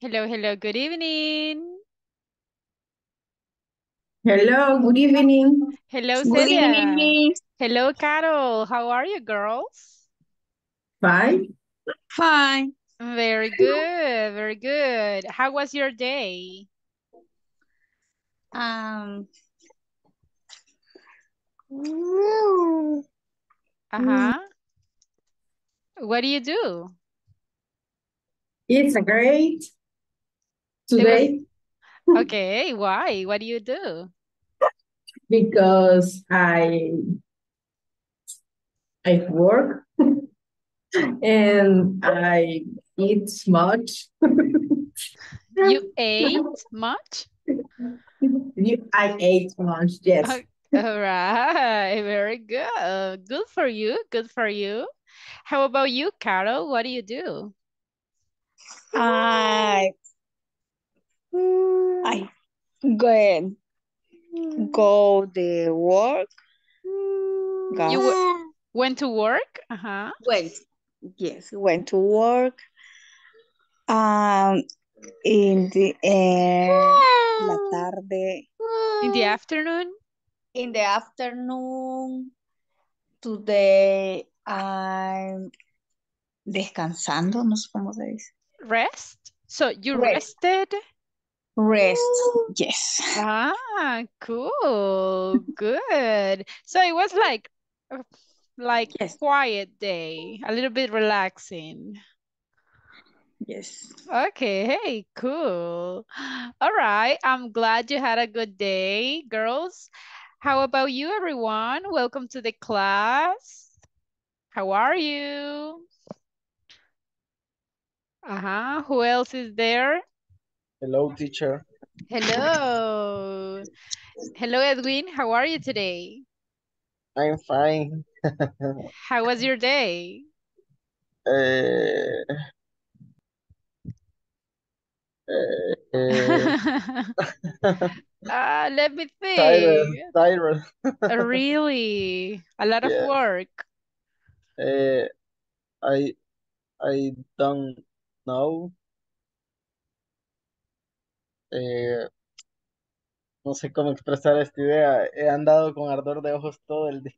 Hello, hello, good evening. Hello, good evening. Hello, Good Celia. evening. Hello, Carol. How are you, girls? Fine. Fine. Very good, very good. How was your day? Um, Uh-huh. What do you do? It's a great It was- today Okay, why? What do you do? because I I work and I eat much. You ate much? You- I ate much, yes. Okay. All right, very good. Good for you, good for you. How about you, Carol? What do you do? I I go go the work. Go. You went to work? Uh-huh. went. Yes, went to work. Um, in the uh, la tarde, In the afternoon? in the afternoon. Today I'm descansando, no sé cómo se dice. Rest? So you Rest. rested? Rest. Yes. Ah, cool. Good. So it was like like Yes. quiet day, a little bit relaxing. Yes. Okay, hey, cool. All right, I'm glad you had a good day, girls. How about you, everyone? Welcome to the class. How are you? Uh-huh. Who else is there? Hello, teacher. Hello. Hello, Edwin. How are you today? I'm fine. How was your day? Uh, uh, Ah, let me think. tired. Uh, Really? A lot of Yeah. work. Uh, I I don't know. Eh, no sé cómo expresar esta idea. He andado con ardor de ojos todo el día.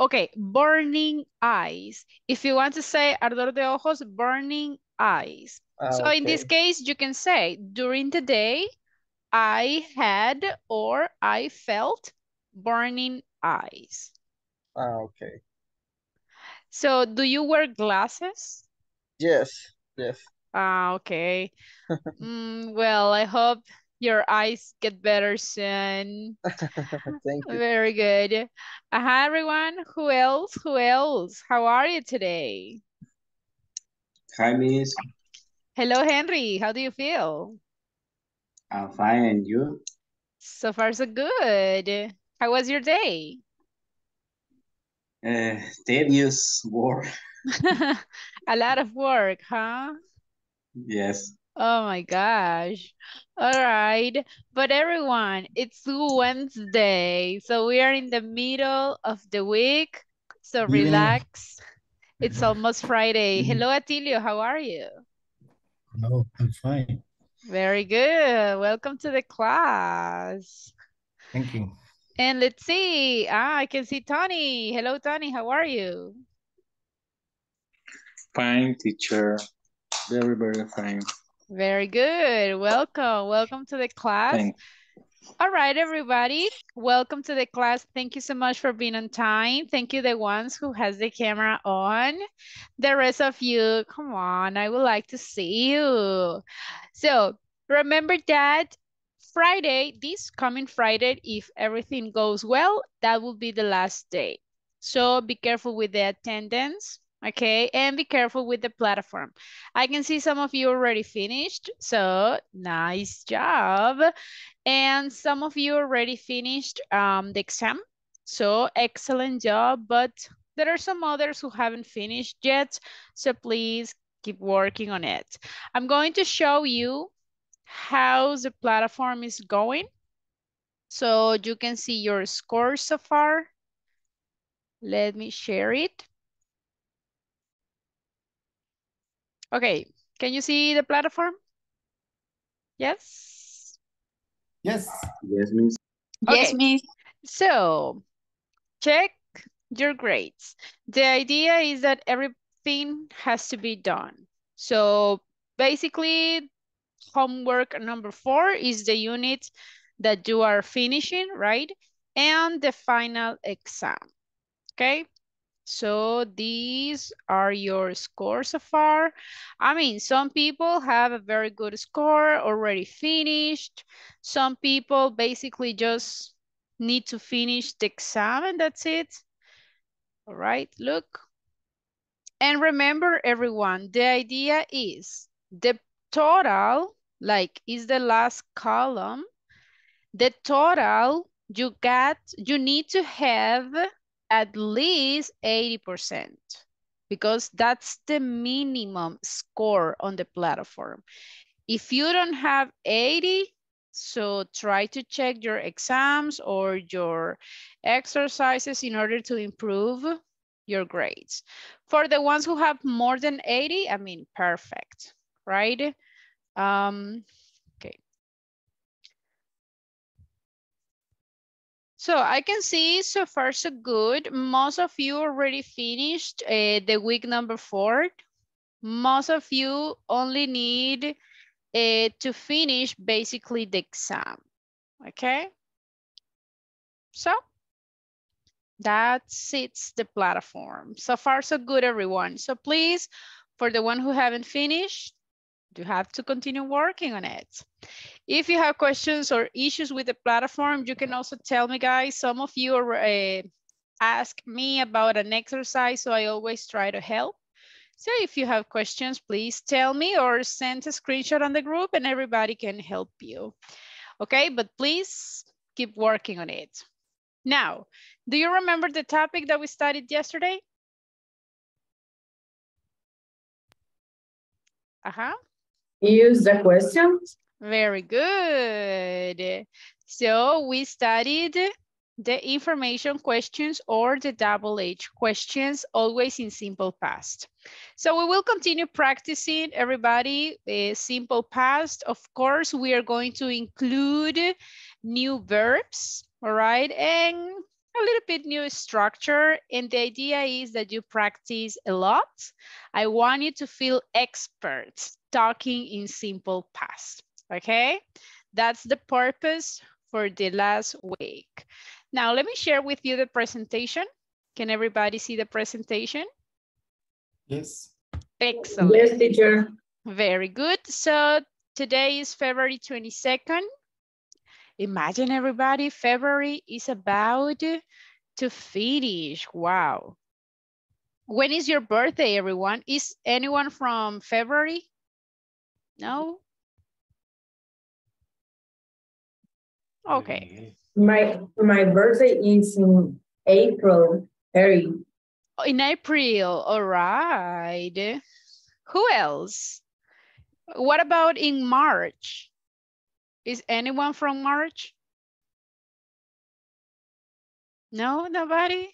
Okay, burning eyes. If you want to say ardor de ojos, burning eyes. Ah, So in this case, you can say during the day, I had or I felt burning eyes. Ah, ok. So do you wear glasses? Yes, yes. Ah, okay. Mm, well, I hope your eyes get better soon. Thank you. Very good. Hi, everyone. Who else? Who else? How are you today? Hi, Miss. Hello, Henry. How do you feel? I'm fine, and you? So far, so good. How was your day? Uh, tedious work. A lot of work, huh? Yes. Oh my gosh. All right. But everyone, it's Wednesday. So we are in the middle of the week. So Good evening. relax. It's almost Friday. Hello, Atilio. How are you? No, I'm fine. Very good. Welcome to the class. Thank you. And let's see. Ah, I can see Tony. Hello, Tony. How are you? Fine, teacher. Very, very fine. Very good. Welcome. Welcome to the class. Thanks. All right, everybody. Welcome to the class. Thank you so much for being on time. Thank you, the ones who has the camera on. The rest of you, come on, I would like to see you. So remember that Friday, this coming Friday, if everything goes well, that will be the last day. So be careful with the attendance, okay? And be careful with the platform. I can see some of you already finished, so nice job. And some of you already finished um, the exam, so excellent job, but there are some others who haven't finished yet, so please keep working on it. I'm going to show you how the platform is going. So you can see your score so far. Let me share it. Okay, can you see the platform? Yes? Yes. Yes, Miss. Yes, Miss. So, check your grades. The idea is that everything has to be done. So, basically, homework number four is the unit that you are finishing, right? And the final exam, okay? So these are your scores so far. I mean, some people have a very good score already finished. Some people basically just need to finish the exam and that's it. All right, look. And remember everyone, the idea is the total, like is the last column, the total you got, you need to have at least 80% because that's the minimum score on the platform. If you don't have 80, so try to check your exams or your exercises in order to improve your grades. For the ones who have more than 80, I mean, perfect, right? Um, So I can see so far so good. Most of you already finished uh, the week number four. Most of you only need uh, to finish basically the exam, okay? So that sits the platform. So far so good, everyone. So please, for the one who haven't finished, you have to continue working on it. If you have questions or issues with the platform, you can also tell me, guys. Some of you are, uh, ask me about an exercise, so I always try to help. So if you have questions, please tell me or send a screenshot on the group and everybody can help you. Okay, but please keep working on it. Now, do you remember the topic that we studied yesterday? Uh-huh. Use the questions. Very good. So we studied the information questions or the double H questions, always in simple past. So we will continue practicing everybody a simple past. Of course, we are going to include new verbs, all right? And a little bit new structure. And the idea is that you practice a lot. I want you to feel experts talking in simple past, okay? That's the purpose for the last week. Now, let me share with you the presentation. Can everybody see the presentation? Yes. Excellent. Yes, teacher. Very good. So today is February 22nd. Imagine everybody, February is about to finish. Wow. When is your birthday, everyone? Is anyone from February? No? Okay. My my birthday is in April. Harry. Oh, in April, all right. Who else? What about in March? Is anyone from March? No, nobody?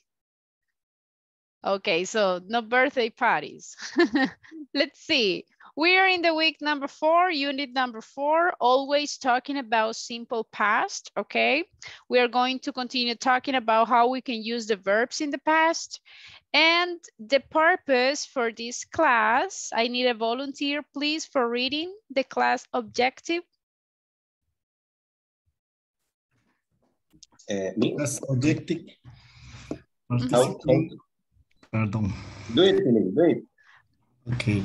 Okay, so no birthday parties. Let's see. We are in the week number four, unit number four, always talking about simple past, okay? We are going to continue talking about how we can use the verbs in the past. And the purpose for this class, I need a volunteer, please, for reading the class objective. Uh, me? Objective. Okay. Participant. Pardon. Do it, Philip, do it. Okay.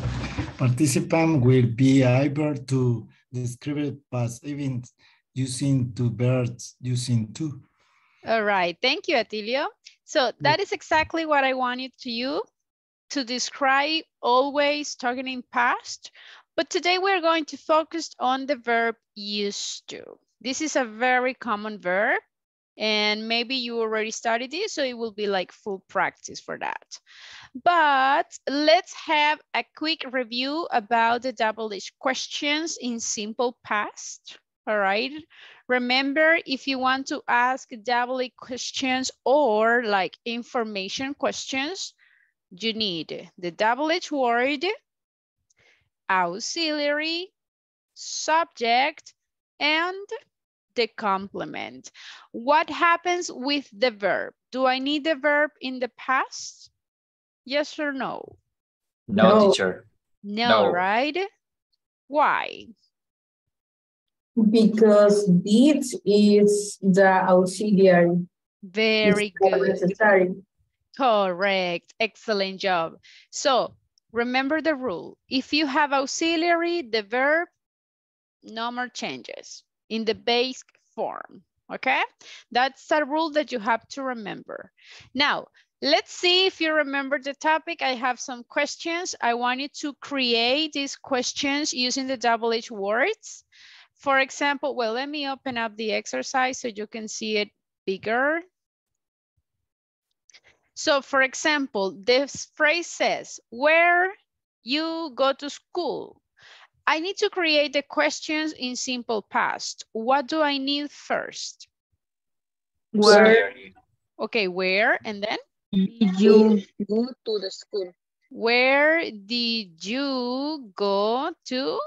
Participant will be able to describe past events using two verbs using two. All right, thank you, Atilio. So that is exactly what I wanted to you to describe always talking in past. But today we're going to focus on the verb used to. This is a very common verb and maybe you already studied this, so it will be like full practice for that. But let's have a quick review about the double H questions in simple past. All right. Remember, if you want to ask double H questions or like information questions, you need the double H word, auxiliary, subject, and the complement. What happens with the verb? Do I need the verb in the past? Yes or no? No, No. teacher. No, No. right? Why? Because did is the auxiliary. Very It's good. Necessary. Correct. Excellent job. So remember the rule. If you have auxiliary, the verb, no more changes in the base form. Okay? That's a rule that you have to remember. Now, let's see if you remember the topic. I have some questions. I want you to create these questions using the double H words. For example, well, let me open up the exercise so you can see it bigger. So for example, this phrase says, where you go to school. I need to create the questions in simple past. What do I need first? Where Okay, where and then? Did you go to the school? Where did you go to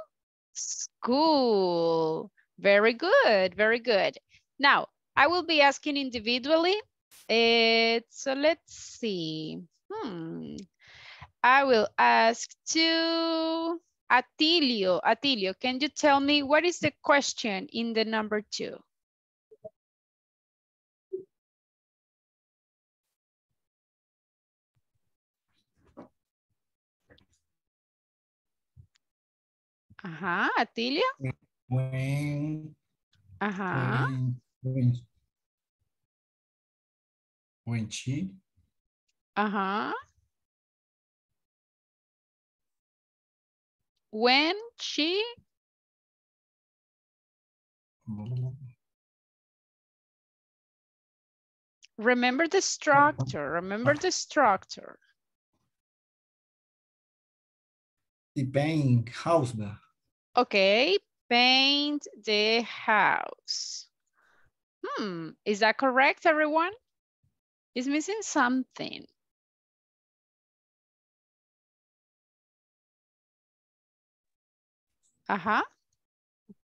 school? Very good, very good. Now, I will be asking individually. So let's see. Hmm. I will ask to Atilio. Atilio, can you tell me what is the question in the number two? Ajá, Atilio. When, Ajá. when, when, when she, Ajá. When she, remember the structure, remember the structure. the paint house, Okay, paint the house. Hmm, is that correct, everyone? Is missing something. Uh-huh.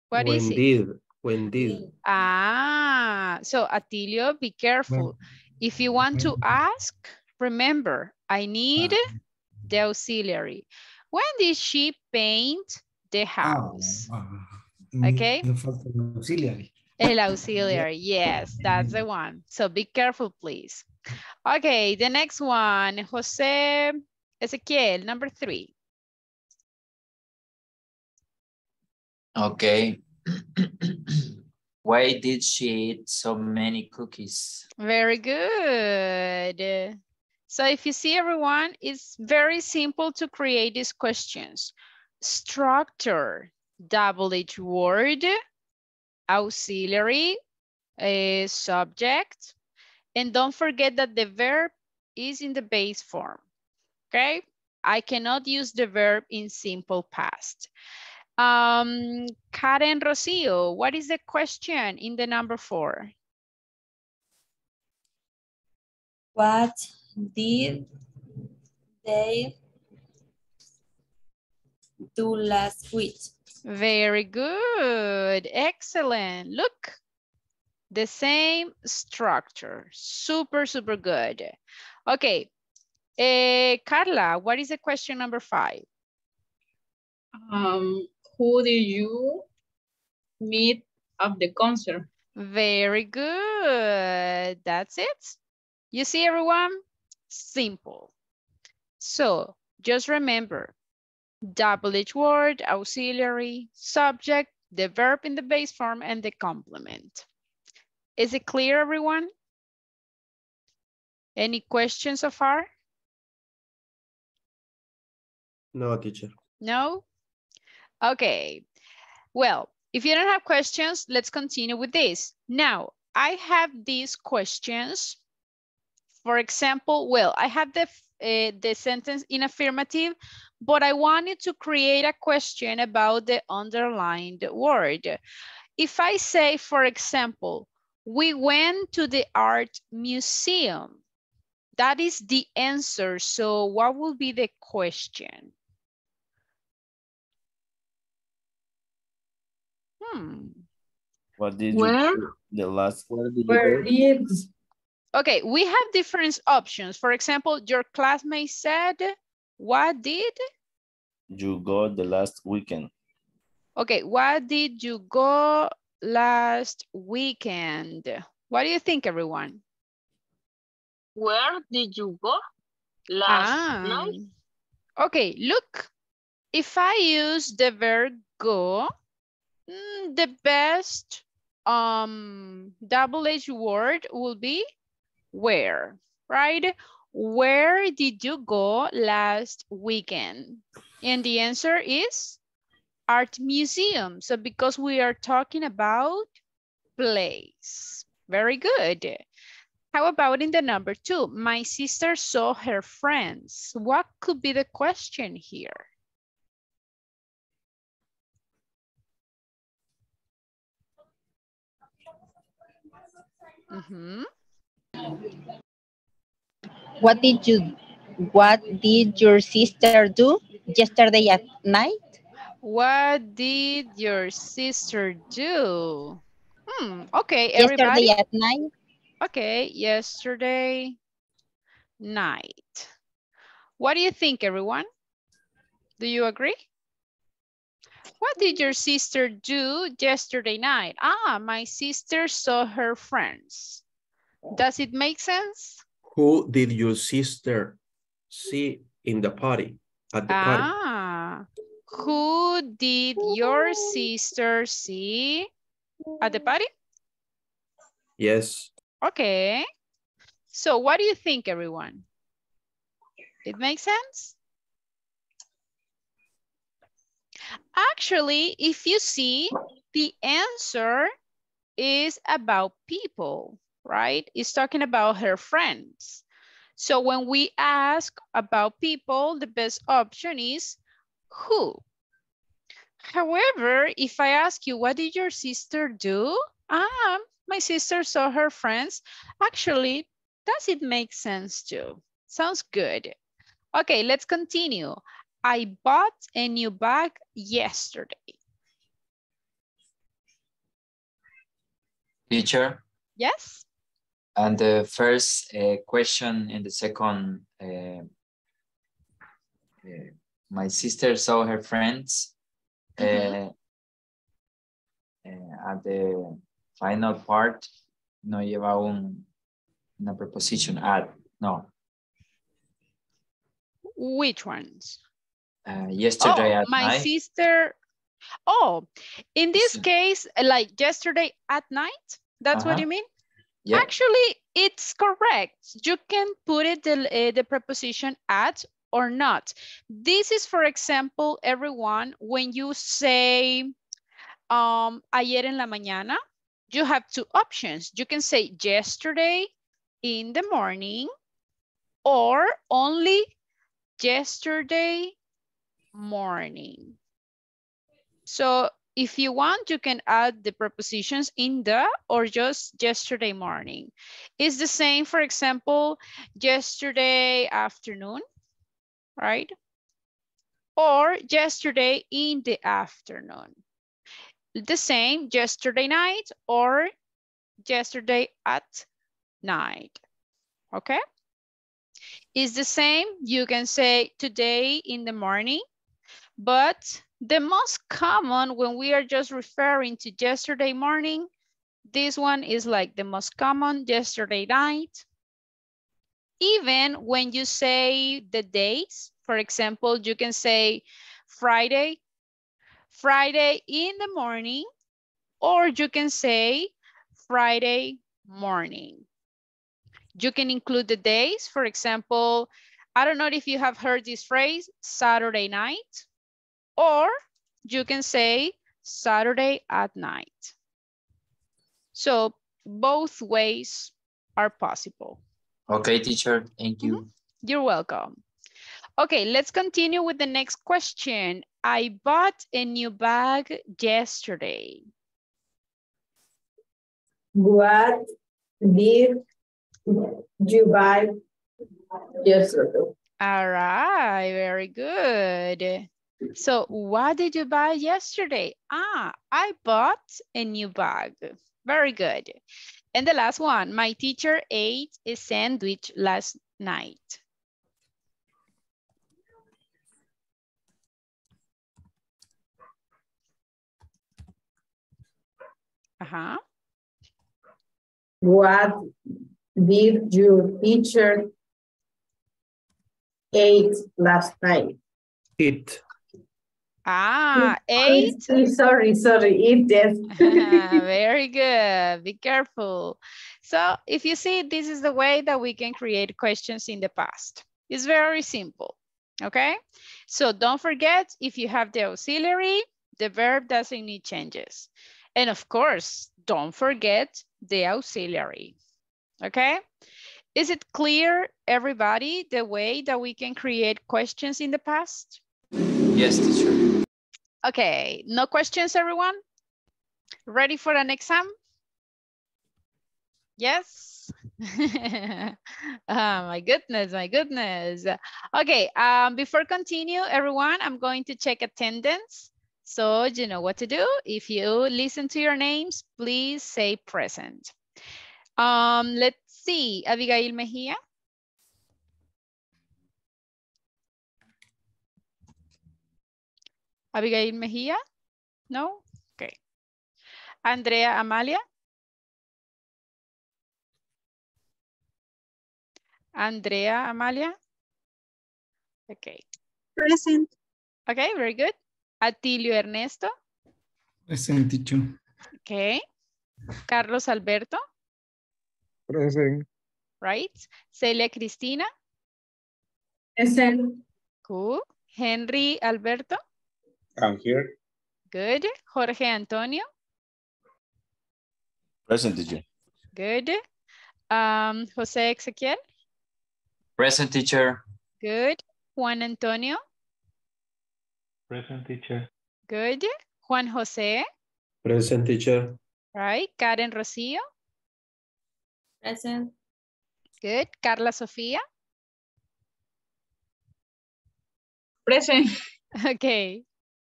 What is when it? did, when did. Ah, so Atilio, be careful. If you want to ask, remember, I need Ah. the auxiliary. When did she paint the Ah, house? ah, Okay. me falta el auxiliary. El auxiliary, yes, that's the one. So be careful, please. Okay, the next one, Jose Ezequiel, number three. Okay. Why did she eat so many cookies? Very good. So if you see everyone, it's very simple to create these questions. Structure, double H word, auxiliary, a subject, and don't forget that the verb is in the base form, okay? I cannot use the verb in simple past. Um, Karen Rocio, what is the question in the number four? What did they do last week? Very good. Excellent. Look, the same structure. Super, super good. Okay. Eh, Carla, what is the question number five? Um, who did you meet at the concert? Very good. That's it. You see everyone? Simple. So just remember, double H word, auxiliary, subject, the verb in the base form, and the complement. Is it clear, everyone? Any questions so far? No, teacher. No? Okay. Well, if you don't have questions, let's continue with this. Now, I have these questions. For example, well, I have the, uh, the sentence in affirmative, but I wanted to create a question about the underlined word. If I say, for example, we went to the art museum, that is the answer. So what will be the question? Hmm. What did Where? you do the last Where did you Where go? did Okay, we have different options. For example, your classmate said, what did? you go the last weekend? Okay, what did you go last weekend? What do you think, everyone? Where did you go last night? Ah, Okay, look, if I use the verb go, the best um, double H word will be where, right? Where did you go last weekend? And the answer is art museum. So because we are talking about place. Very good. How about in the number two? My sister saw her friends. What could be the question here? Mhm. What did you what did your sister do yesterday at night? What did your sister do? Hmm, okay, Yesterday everybody. at night? Okay, yesterday night. What do you think, everyone? Do you agree? What did your sister do yesterday night? Ah, my sister saw her friends. Does it make sense? Who did your sister see in the party? At the party? Ah, who did your sister see at the party? Yes. Okay. So what do you think, everyone? It makes sense? Actually, if you see, the answer is about people, right? It's talking about her friends. So when we ask about people, the best option is who. However, if I ask you, what did your sister do? Ah, my sister saw her friends. Actually, does it make sense too? Sounds good. Okay, let's continue. I bought a new bag yesterday. Teacher, Yes? and the first uh, question in the second, uh, uh, my sister saw her friends Mhm. uh, at the final part, no lleva un, una preposition at, no. Which ones? Uh, yesterday oh, at my night. sister. Oh, in this case, like yesterday at night, that's what Uh-huh. you mean? Yeah, Actually, it's correct. You can put it the, uh, the preposition at or not. This is, for example, everyone, when you say um, ayer en la mañana, you have two options. You can say yesterday in the morning or only yesterday morning. So if you want, you can add the prepositions in the or just yesterday morning. It's the same, for example, yesterday afternoon, right? Or yesterday in the afternoon. The same yesterday night or yesterday at night, okay? It's the same, you can say today in the morning, but the most common when we are just referring to yesterday morning, this one is like the most common yesterday night. Even when you say the days, for example, you can say Friday, Friday in the morning, or you can say Friday morning. You can include the days, for example, I don't know if you have heard this phrase, Saturday night, or you can say Saturday at night. So both ways are possible. okay, teacher, thank you. Mm-hmm. You're welcome. Okay, let's continue with the next question. I bought a new bag yesterday. What did you buy yesterday? All right, very good. So what did you buy yesterday? Ah, I bought a new bag. Very good. And the last one, my teacher ate a sandwich last night. Uh-huh. What did your teacher ate last night? It. Ah, Sorry, eight. Sorry, sorry, eat this. Very good. Be careful. So if you see, this is the way that we can create questions in the past. It's very simple. Okay. So don't forget, if you have the auxiliary, the verb doesn't need changes. And of course, don't forget the auxiliary. Okay. Is it clear, everybody, the way that we can create questions in the past? Yes, teacher. Okay, no questions, everyone? Ready for an exam? Yes? oh, my goodness, my goodness. Okay, um, before continue, everyone, I'm going to check attendance. So you know what to do. If you listen to your names, please say present. Um, let's see, Abigail Mejia. Abigail Mejia? No? Okay. Andrea Amalia? Andrea Amalia? Okay. Present. Okay, very good. Atilio Ernesto? Present teacher. Okay. Carlos Alberto? Present. Right. Celia Cristina? Present. Cool. Henry Alberto? I'm here. Good. Jorge Antonio? Present teacher. Good. Um, Jose Ezequiel? Present teacher. Good. Juan Antonio? Present teacher. Good. Juan Jose? Present teacher. Right. Karen Rosillo? Present. Good. Carla Sofía? Present. Okay.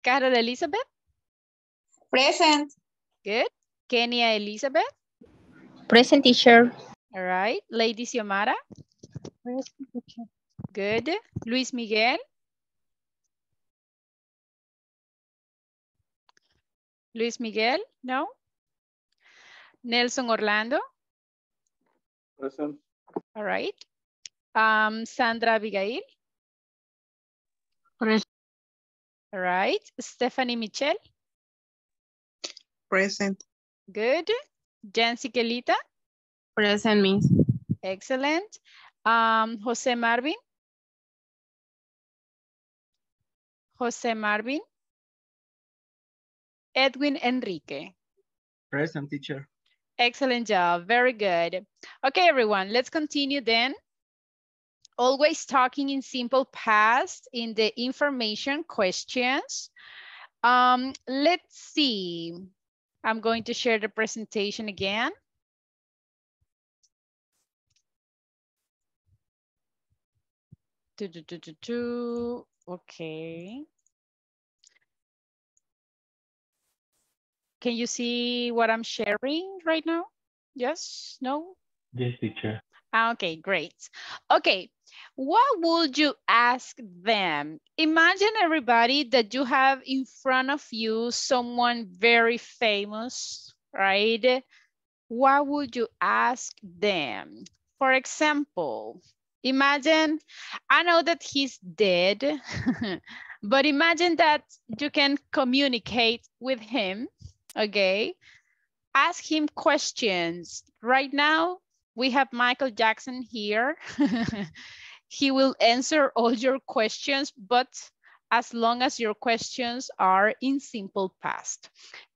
Carol Elizabeth? Present. Good. Kenya Elizabeth? Present teacher. All right. Lady Xiomara? Good. Luis Miguel? Luis Miguel? No? Nelson Orlando? Present. All right. Um, Sandra Abigail? Present. All right. Stephanie Michelle? Present. Good. Jancy Kelita? Present means. Excellent. Um, Jose Marvin? Jose Marvin? Edwin Enrique? Present teacher. Excellent job. Very good. Okay, everyone, let's continue then. Always talking in simple past in the information questions. Um, let's see. I'm going to share the presentation again. Do, do, do, do, do. Okay. Can you see what I'm sharing right now? Yes, no? Yes, teacher. Ah, Okay, great. Okay, what would you ask them? Imagine everybody that you have in front of you someone very famous, right? What would you ask them? For example, imagine, I know that he's dead, but imagine that you can communicate with him, okay? Ask him questions. Right now, we have Michael Jackson here. he will answer all your questions, but as long as your questions are in simple past.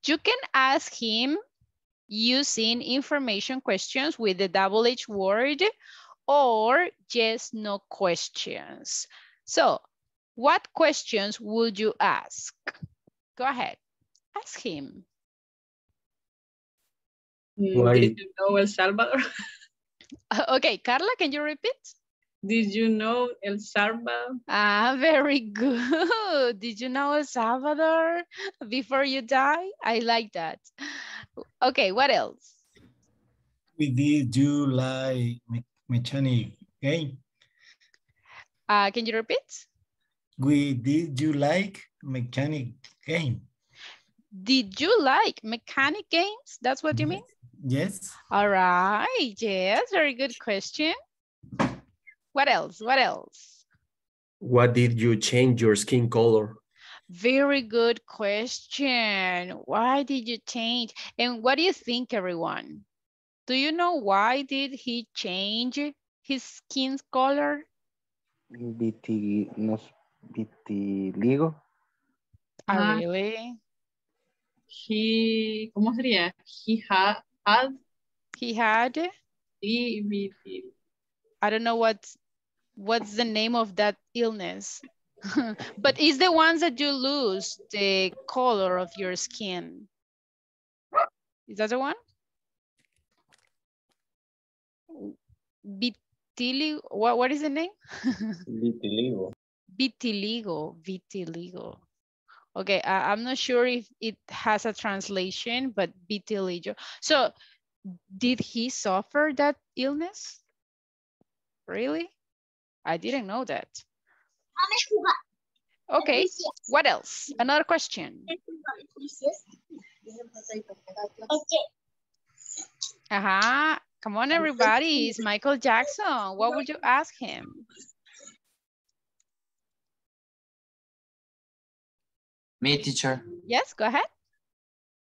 You can ask him using information questions with the double H word or yes, no questions. So what questions would you ask? Go ahead, ask him. Mm, Why- Did you know El Salvador? Okay, Carla, can you repeat? Did you know El Salvador? Ah, very good. Did you know El Salvador before you die? I like that. Okay, what else? We did you like me mechanic game? Uh, can you repeat? We did you like mechanic game? Did you like mechanic games? That's what you mean? Yes. All right. Yes, very good question. What else? What else? What did you change your skin color? Very good question. Why did you change? And what do you think, everyone? Do you know why did he change his skin color? Viti, vitiligo. Ah, Ah. really? He, ¿cómo sería? He had, had He had, sí, viti- I don't know what's, what's the name of that illness. but it's the ones that you lose the color of your skin. Is that the one? Vitiligo, what, what is the name? Vitiligo. Vitiligo, vitiligo. Okay, I, I'm not sure if it has a translation, but vitiligo. So did he suffer that illness? Really? I didn't know that. Okay, what else? Another question. Uh-huh. Come on, everybody. It's Michael Jackson. What would you ask him? Me, teacher, Yes, go ahead.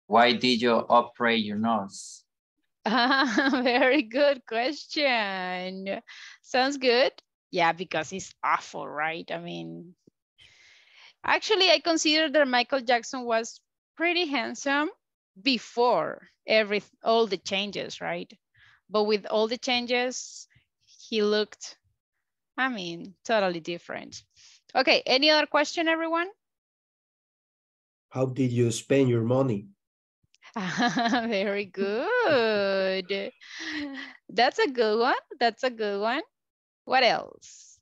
why did you operate your nose? Very good question. Sounds good. Yeah, because it's awful, right? I mean, actually, I consider that Michael Jackson was pretty handsome before every all the changes, right? But with all the changes, he looked, I mean, totally different. Okay, any other question, everyone? How did you spend your money? Very good. That's a good one. That's a good one. What else?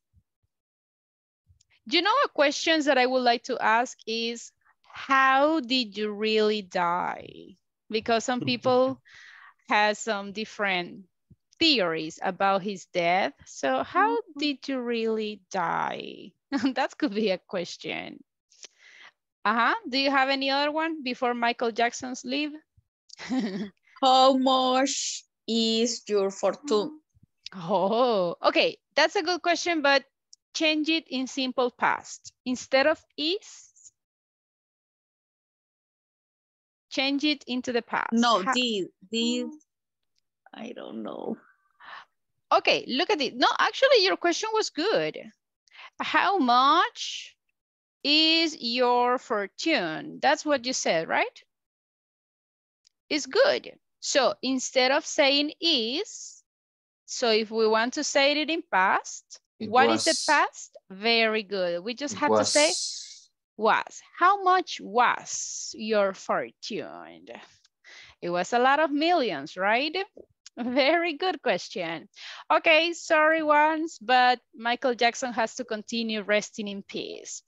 You know, a questions that I would like to ask is, how did you really die? Because some people have some different theories about his death. So how mm-hmm. did you really die? that could be a question. Uh-huh. Do you have any other one before Michael Jackson's leave? How much is your fortune? Oh, okay. That's a good question, but change it in simple past. Instead of is, change it into the past. No, did, did, I don't know. Okay, look at it. No, actually, your question was good. How much is your fortune? That's what you said, right? It's good. So instead of saying is, so if we want to say it in past, It what is the past? Very good. We just have to say was- was. How much was your fortune? It was a lot of millions, right? Very good question. Okay, sorry ones, but Michael Jackson has to continue resting in peace.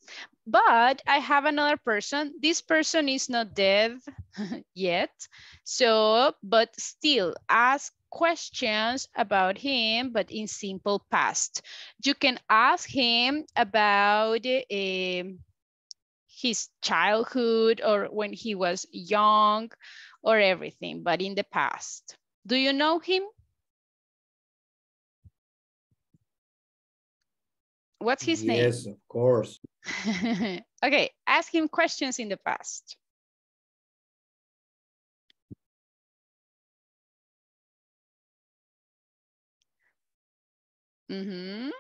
But I have another person. This person is not dead yet. So, but still ask questions about him, but in simple past. You can ask him about um, his childhood or when he was young or everything, but in the past. Do you know him? What's his name? Yes, of course. okay, ask him questions in the past. Mm -hmm.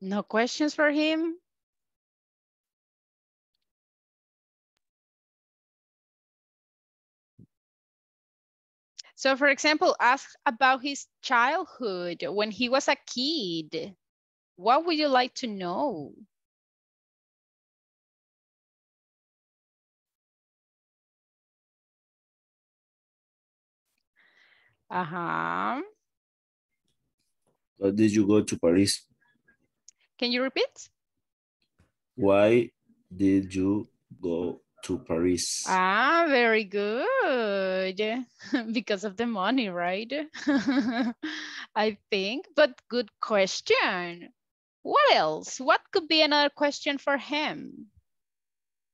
No questions for him? So for example, ask about his childhood when he was a kid. What would you like to know? Uh-huh. Why did you go to Paris? Can you repeat? Why did you go to Paris? Ah, very good. because of the money, right? I think, but good question. What else? What could be another question for him?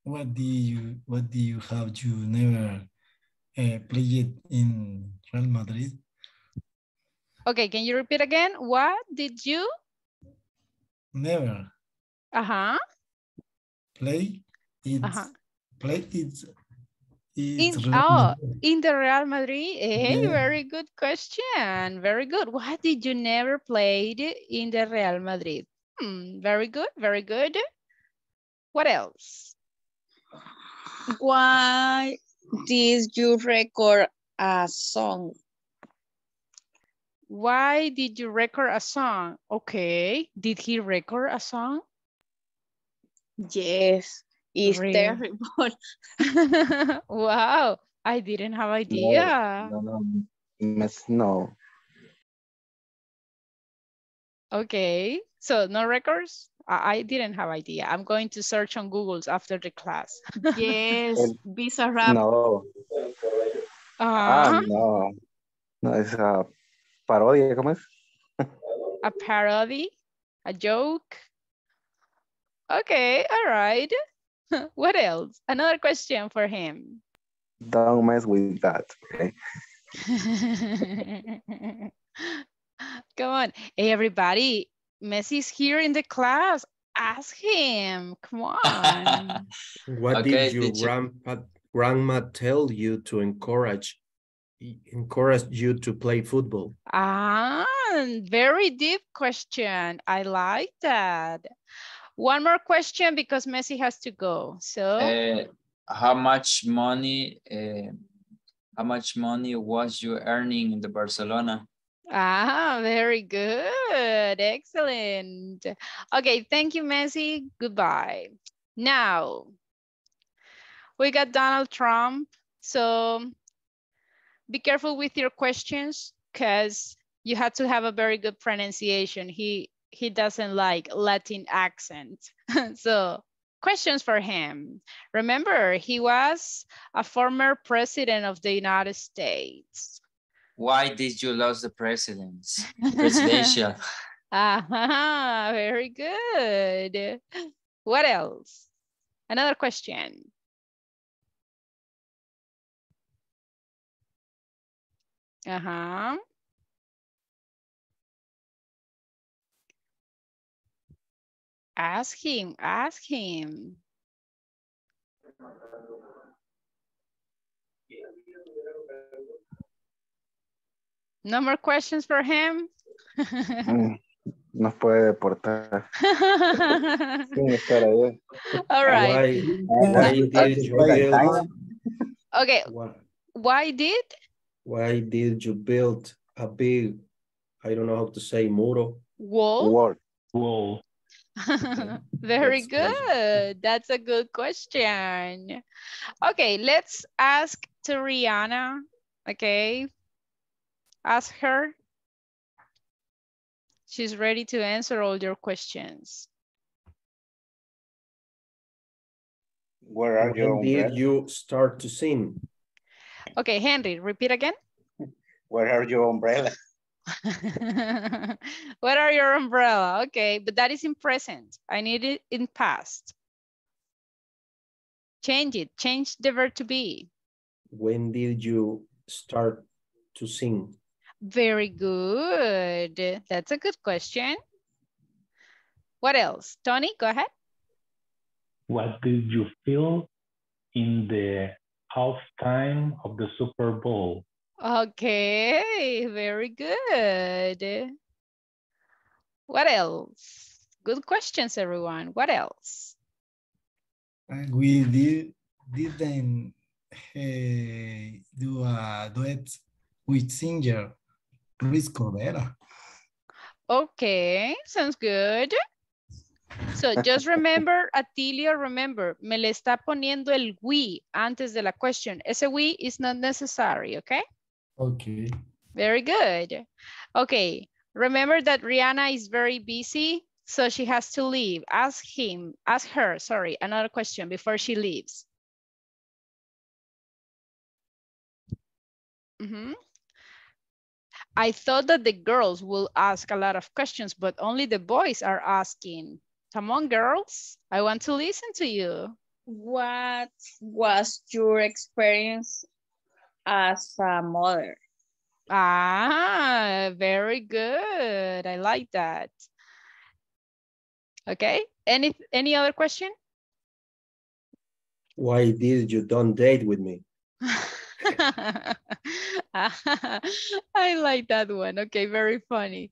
What do you what do you have you never uh, played in Real Madrid? Okay, can you repeat again? What did you? Never Uh-huh. play it. Uh-huh. Play it. In, Real oh, in the Real Madrid. Hey, Yeah. very good question. Very good. Why did you never played in the Real Madrid? Hmm, very good, very good. What else? Why did you record a song? Why did you record a song? Okay. Did he record a song? Yes, it's Really? terrible. wow. I didn't have idea. No, no, miss, no. Okay. So no records? I, I didn't have idea. I'm going to search on Google's after the class. Yes, Visa Rap. No. Ah, Ah, no. No, es a parodia, ¿cómo es? a parody, a joke. Okay, all right. what else? Another question for him. Don't mess with that. Okay. Come on. Hey, everybody. Messi's here in the class. Ask him. Come on. What Okay, did your did you- grandpa grandma tell you to encourage encourage you to play football? ah, very deep question. I like that. One more question because Messi has to go. So, Uh, how much money, uh, how much money was you earning in the Barcelona? ah, very good. Excellent. Okay, thank you, Messi. Goodbye. Now, we got Donald Trump. So be careful with your questions because you have to have a very good pronunciation. He he doesn't like Latin accent. so questions for him. Remember, he was a former president of the United States. Why did you lose the presidents? Presidential. Ah, very good. What else? Another question. Uh-huh. Ask him, ask him. No more questions for him? Mm, Nos puede deportar. Sin estar allá. All right. Why, why did you build Okay, why, why did? why did you build a big I don't know how to say muro? Wall? Wall. Whoa. Very That's good. That's a good question. Okay, let's ask to Rihanna. Okay. Ask her. She's ready to answer all your questions. Where are your When did you start to sing? Okay, Henry, repeat again. Where are your umbrellas? what are your umbrella? Okay, but that is in present. I need it in past. Change it. Change the verb to be. When did you start to sing? Very good. That's a good question. What else? Tony, go ahead. What did you feel in the halftime of the Super Bowl? Okay, very good. What else? Good questions, everyone. What else? And we did, didn't eh, do a duet with singer Luis Cordera. Okay, sounds good. So just remember, Atilio, remember, me le está poniendo el we antes de la question. Ese we is not necessary, okay? Okay. Very good. Okay, remember that Rihanna is very busy, so she has to leave. Ask him, ask her, sorry, another question before she leaves. Mhm. I thought that the girls will ask a lot of questions, but only the boys are asking. Come on, girls. I want to listen to you. What was your experience as a mother? Ah, very good. I like that. Okay. Any any other question? Why did you don't date with me? I like that one. Okay, very funny.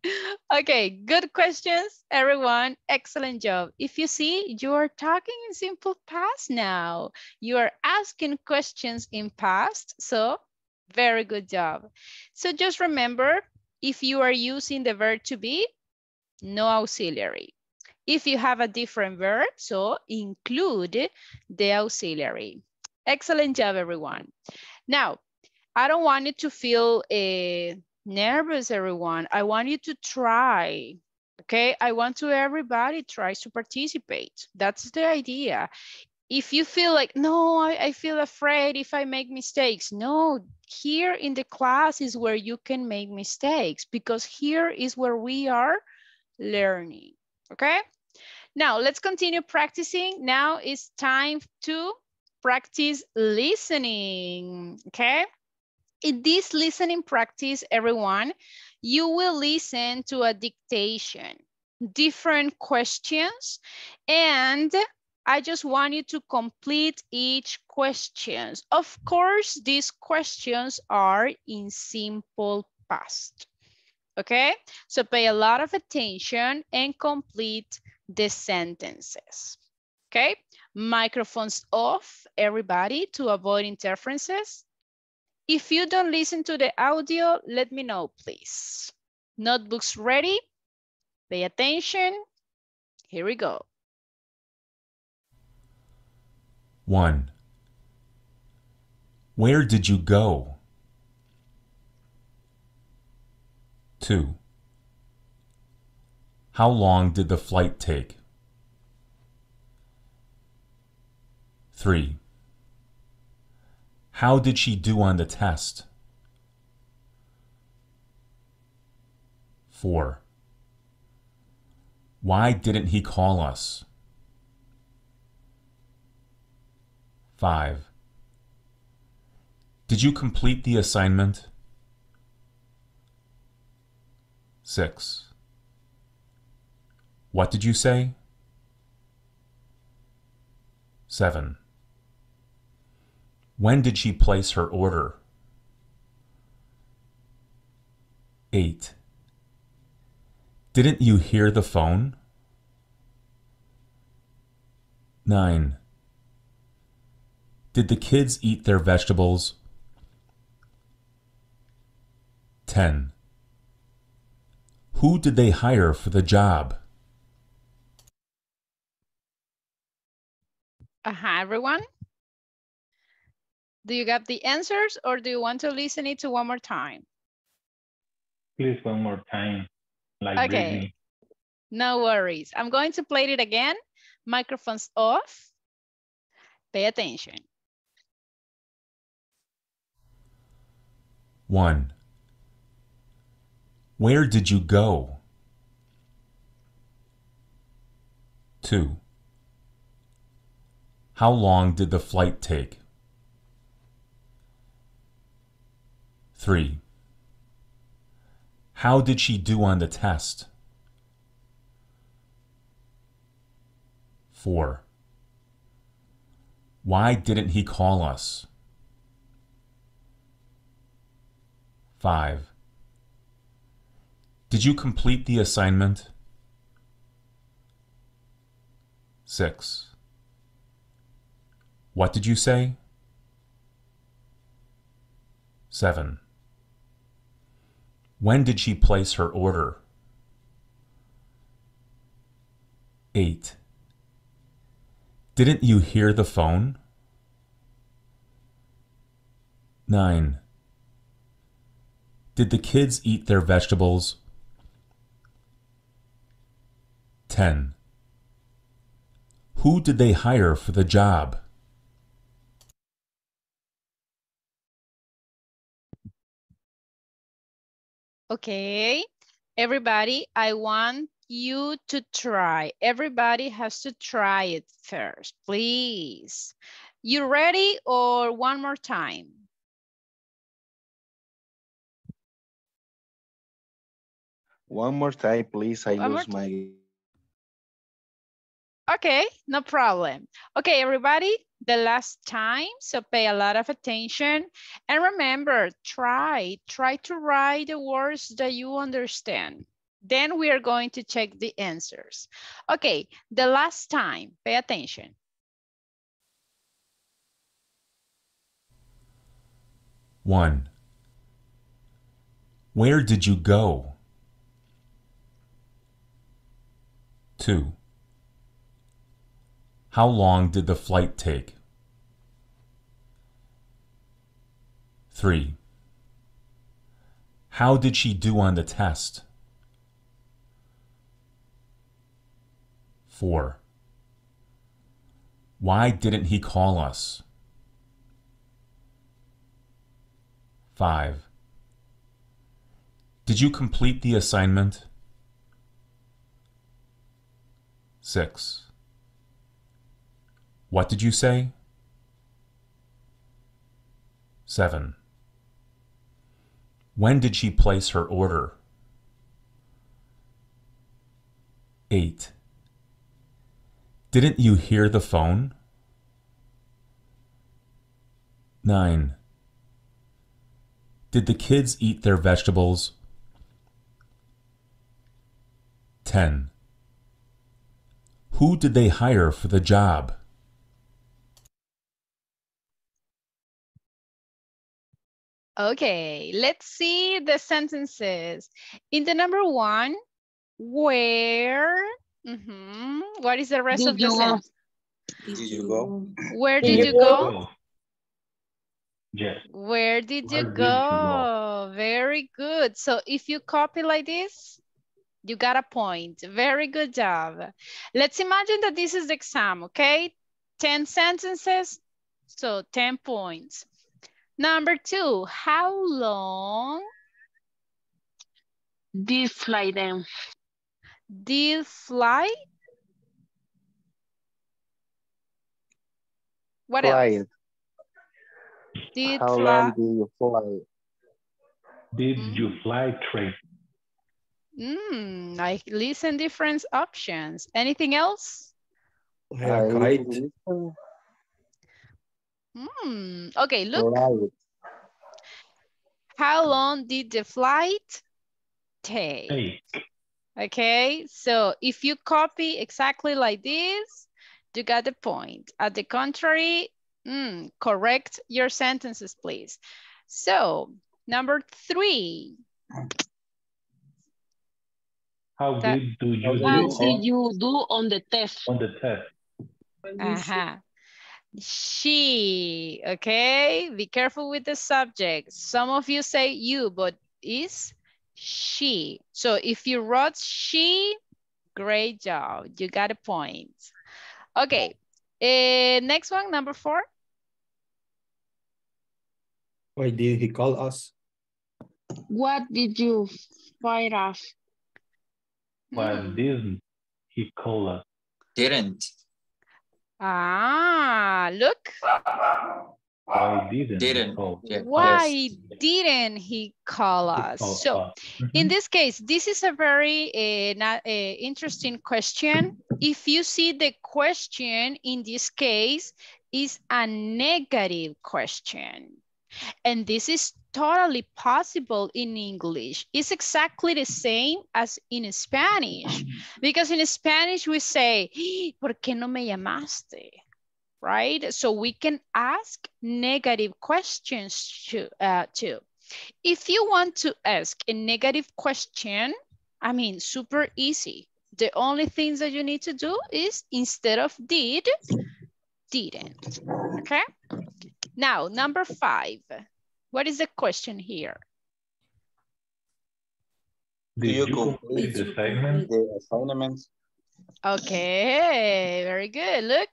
Okay, good questions, everyone. Excellent job. If you see, you are talking in simple past now. You are asking questions in past, so very good job. So just remember, if you are using the verb to be, no auxiliary. If you have a different verb, so include the auxiliary. Excellent job, everyone. Now, I don't want you to feel uh, nervous, everyone. I want you to try, okay? I want to everybody tries to participate. That's the idea. If you feel like, no, I, I feel afraid if I make mistakes. No, here in the class is where you can make mistakes because here is where we are learning, okay? Now, let's continue practicing. Now it's time to practice listening, okay? In this listening practice, everyone, you will listen to a dictation, different questions, and I just want you to complete each questions. Of course, these questions are in simple past, okay? So pay a lot of attention and complete the sentences, okay? Microphones off, everybody, to avoid interferences. If you don't listen to the audio, let me know, please. Notebooks ready? Pay attention. Here we go. One. Where did you go? Two. How long did the flight take? 3. How did she do on the test? 4. Why didn't he call us? 5. Did you complete the assignment? 6. What did you say? 7. When did she place her order? 8. Didn't you hear the phone? 9. Did the kids eat their vegetables? 10. Who did they hire for the job? Uh-huh, everyone. Do you get the answers or do you want to listen it to one more time? Please one more time. Like Okay. Britney. No worries. I'm going to play it again. Microphones off. Pay attention. 1. Where did you go? 2. How long did the flight take? 3. How did she do on the test? 4. Why didn't he call us? 5. Did you complete the assignment? 6. What did you say? 7. When did she place her order? 8. Didn't you hear the phone? 9. Did the kids eat their vegetables? 10. Who did they hire for the job? Okay, everybody, I want you to try. Everybody has to try it first, please. You ready or one more time? One more time, please. I One lose my. Okay, no problem. Okay, everybody, the last time, so pay a lot of attention. And remember, try, try to write the words that you understand. Then we are going to check the answers. Okay, the last time, pay attention. One. Where did you go? Two. How long did the flight take? Three. How did she do on the test? Four. Why didn't he call us? Five. Did you complete the assignment? Six. What did you say? Seven. When did she place her order? Eight. Didn't you hear the phone? Nine. Did the kids eat their vegetables? 10. Who did they hire for the job? Okay, let's see the sentences. In the number one, where, mhm, what is the rest Did of the sentence? Did you go? Where Did did you you go? go? Yes. Where did you Where did you go? Very good. So if you copy like this, you got a point. Very good job. Let's imagine that this is the exam, okay? 10 sentences, so 10 points. Number two, how long Did fly them. did fly? What else? Flight. Did How fly? long do you fly? Did you fly train? Mm, I listen different options. Anything else? A I kite. Listen, Hmm. Okay, look. flight. How long did the flight take? Hey, Okay, so if you copy exactly like this, you got the point. At the contrary, mm, correct your sentences, please. So, number three. how good do you do How on, you do on the test? on the test? Uh-huh. She, okay? Be careful with the subject. Some of you say you, but is she. So if you wrote she, great job. You got a point. Okay, eh, next one, number four. Why did he call us? What did you fight off? Why Hmm. didn't he call us? Didn't. Ah, look. Why didn't, Didn't. he call? Yeah, Why yes. didn't he call us? called So us. In Mhm. this case, this is a very uh, not, uh, interesting question. If you see the question in this case is a negative question. And this is totally possible in English. It's exactly the same as in Spanish. Because in Spanish we say, ¿por qué no me llamaste? Right? So we can ask negative questions too. Uh, too. If you want to ask a negative question, I mean, super easy. The only things that you need to do is instead of did, didn't, okay? Now, number five, what is the question here? Did you you complete complete the assignment? the assignments? Okay, very good. Look,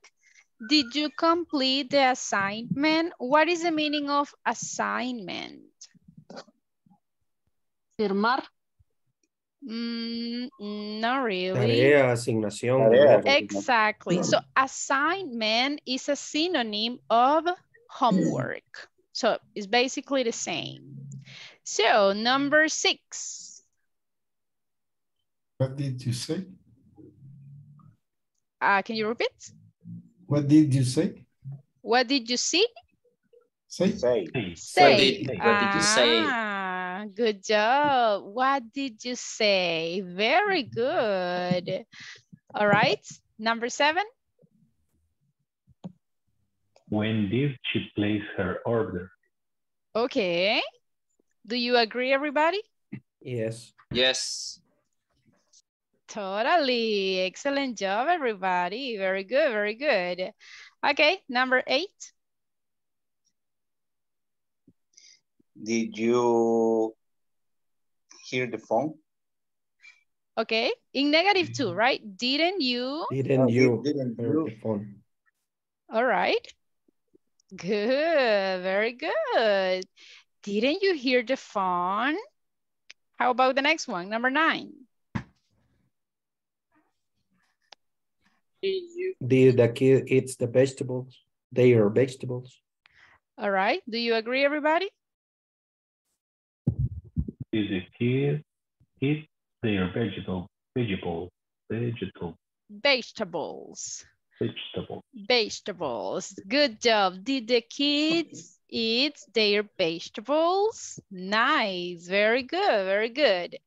did you complete the assignment? What is the meaning of assignment? Firmar. Mm, not really. Tarea, asignación. Tarea. Exactly. So assignment is a synonym of homework. So it's basically the same. So number six. What did you say? Uh, can you repeat? What did you say? What did you see? Say. Say. Say. did- what did you say? Ah, good job. What did you say? Very good. All right. Number seven. When did she place her order? Okay. Do you agree, everybody? Yes. Yes. Totally. Excellent job, everybody. Very good, very good. Okay, number eight. Did you hear the phone? Okay, in negative two, mm-hmm. right? Didn't you? Didn't you didn't hear you? the phone? All right. Good, very good. Didn't you hear the phone? How about the next one, number nine? Did you the kid eat the vegetables? They are vegetables. All right, do you agree, everybody? Did the kid eat their vegetable, vegetable, vegetable, Vegetables. Vegetable? Vegetables. Good job. Did the kids eat their vegetables? Nice. Very good. Very good.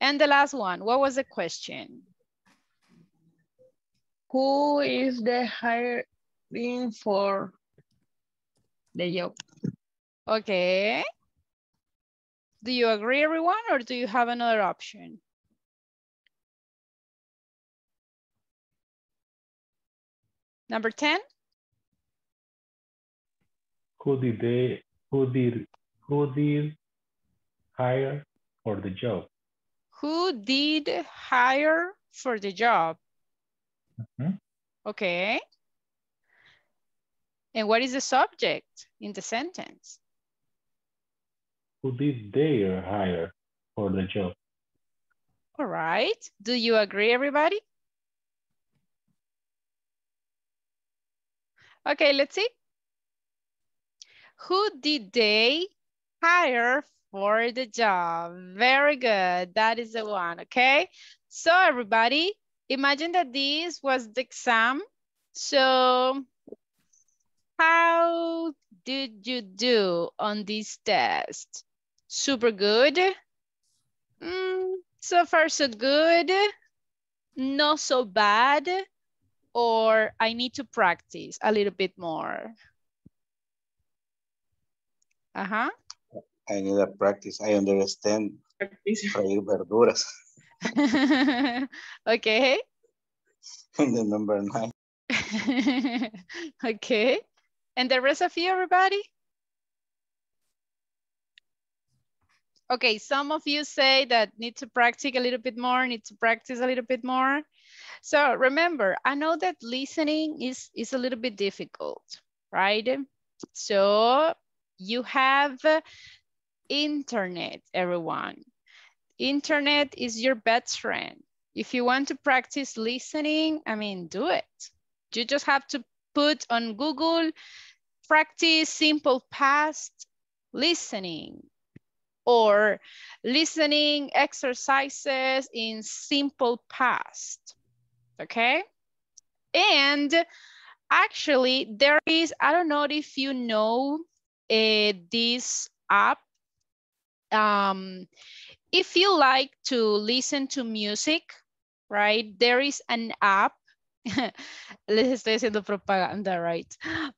And the last one, what was the question? Who is the hiring for the job? Okay. Do you agree, everyone, or do you have another option? Number 10? Who did they, who did, who did hire for the job? Who did hire for the job? Mhm. Okay. And what is the subject in the sentence? Who did they hire for the job? All right. Do you agree, everybody? Okay, let's see. Who did they hire for the job? Very good. That is the one, okay? So everybody, imagine that this was the exam. So how did you do on this test? Super good? Mm, so far so good? Not so bad? Or I need to practice a little bit more? Uh-huh. I need a practice. I understand practice? freír verduras. okay. And the number nine. okay. And the rest of you, everybody? Okay, some of you say that need to practice a little bit more, need to practice a little bit more. So remember, I know that listening is, is a little bit difficult, right? So you have internet, everyone. Internet is your best friend. If you want to practice listening, I mean, do it. You just have to put on Google, practice simple past listening or listening exercises in simple past, okay? And actually there is, I don't know if you know uh, this app. Um, if you like to listen to music, right? There is an app. Les estoy haciendo propaganda, right?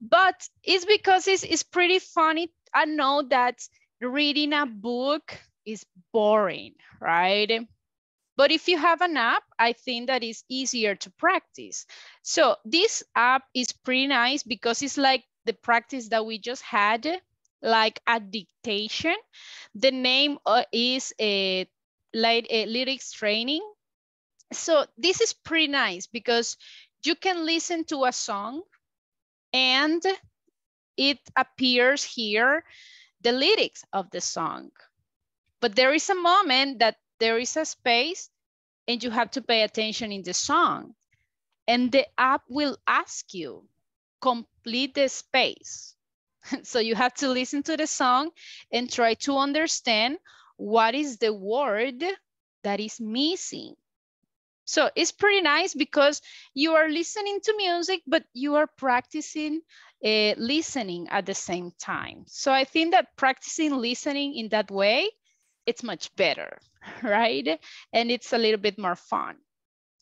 But it's because it's, it's pretty funny. I know that reading a book is boring, right? But if you have an app, I think that is easier to practice. So this app is pretty nice because it's like the practice that we just had, like a dictation. The name uh, is a like uh, lyrics training. So this is pretty nice because you can listen to a song and it appears here the lyrics of the song. But there is a moment that there is a space and you have to pay attention in the song. And the app will ask you, complete the space. so you have to listen to the song and try to understand what is the word that is missing. So it's pretty nice because you are listening to music, but you are practicing uh, listening at the same time. So I think that practicing listening in that way, it's much better, right? And it's a little bit more fun.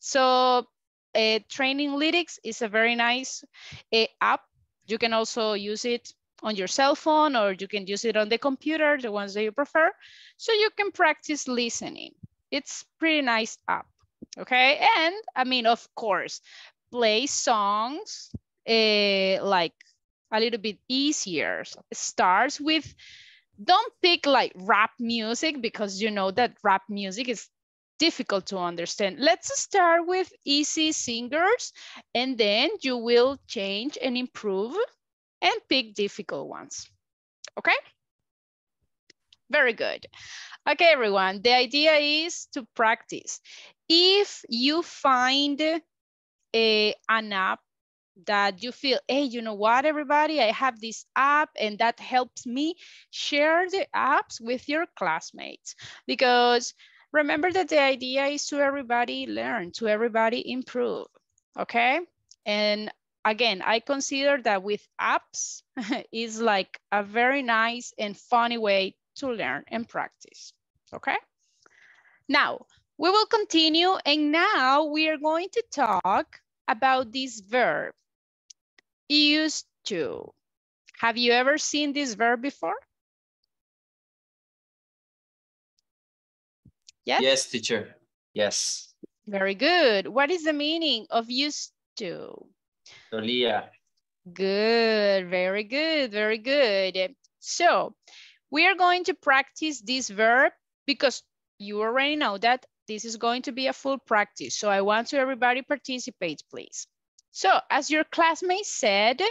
So uh, Training Lyrics is a very nice uh, app. You can also use it on your cell phone or you can use it on the computer, the ones that you prefer. So you can practice listening. It's pretty nice app, okay? And I mean, of course, play songs uh, like a little bit easier. It starts with, don't pick like rap music because you know that rap music is difficult to understand. Let's start with easy singers and then you will change and improve and pick difficult ones, okay? Very good. Okay, everyone, the idea is to practice. If you find a, an app that you feel, hey, you know what, everybody, I have this app and that helps me, share the apps with your classmates because remember that the idea is to everybody learn, to everybody improve, okay? And again, I consider that with apps is like a very nice and funny way to learn and practice, okay? Now, we will continue and now we are going to talk about this verb, used to. Have you ever seen this verb before? Yes? Yes, teacher. Yes. Very good. What is the meaning of used to? Solía. Good, very good, very good. So we are going to practice this verb because you already know that this is going to be a full practice. So I want to everybody participate, please. So as your classmate said,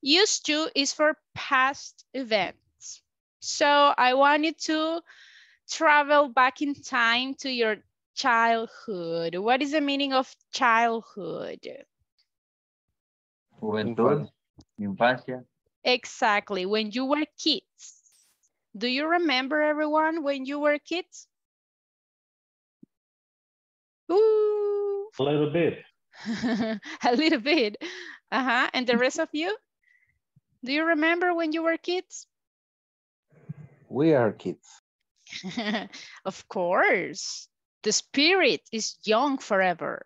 used to is for past events. So I want you to travel back in time to your childhood. What is the meaning of childhood? Juventud. Infancia. Exactly, when you were kids. Do you remember everyone when you were kids? Ooh. A little bit. a little bit. Uh-huh. And the rest of you? Do you remember when you were kids? We are kids. of course. The spirit is young forever.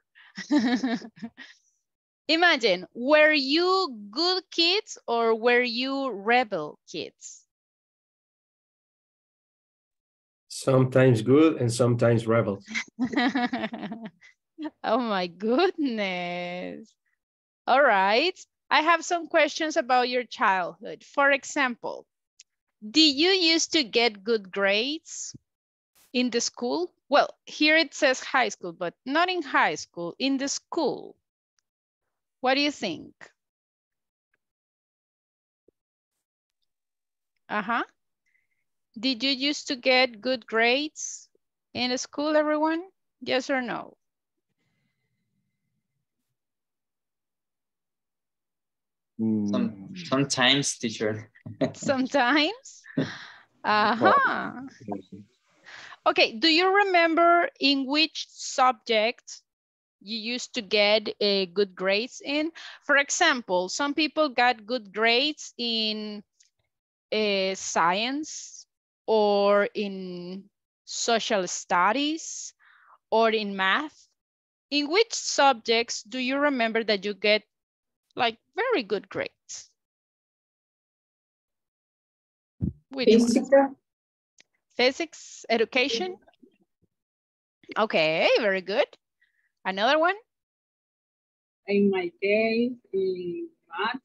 Imagine, were you good kids or were you rebel kids? Sometimes good and sometimes rebel. Oh my goodness. All right. I have some questions about your childhood. For example, did you used to get good grades in the school? Well, here it says high school, but not in high school, in the school. What do you think? Uh-huh. Did you used to get good grades in school, everyone? Yes or no? Some, sometimes, teacher. Sometimes? Uh-huh. Okay, do you remember in which subject you used to get uh, good grades in? For example, some people got good grades in uh, science or in social studies or in math. In which subjects do you remember that you get like very good grades? Which Physics. Physics, education. Okay, very good. Another one? In my case, in math.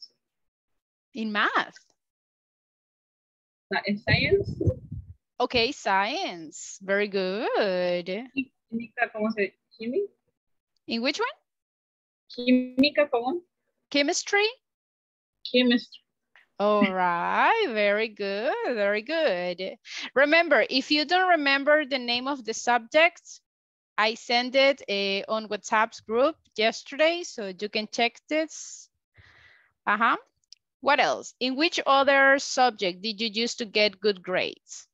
In math? In eh, science? Okay, science. Very good. Química, ¿cómo se Química? In which one? Química, ¿cómo? Chemistry? Chemistry. All right, very good, very good. Remember, if you don't remember the name of the subject, I sent it uh, on WhatsApp's group yesterday, so you can check this. Uh-huh. What else? In which other subject did you use to get good grades?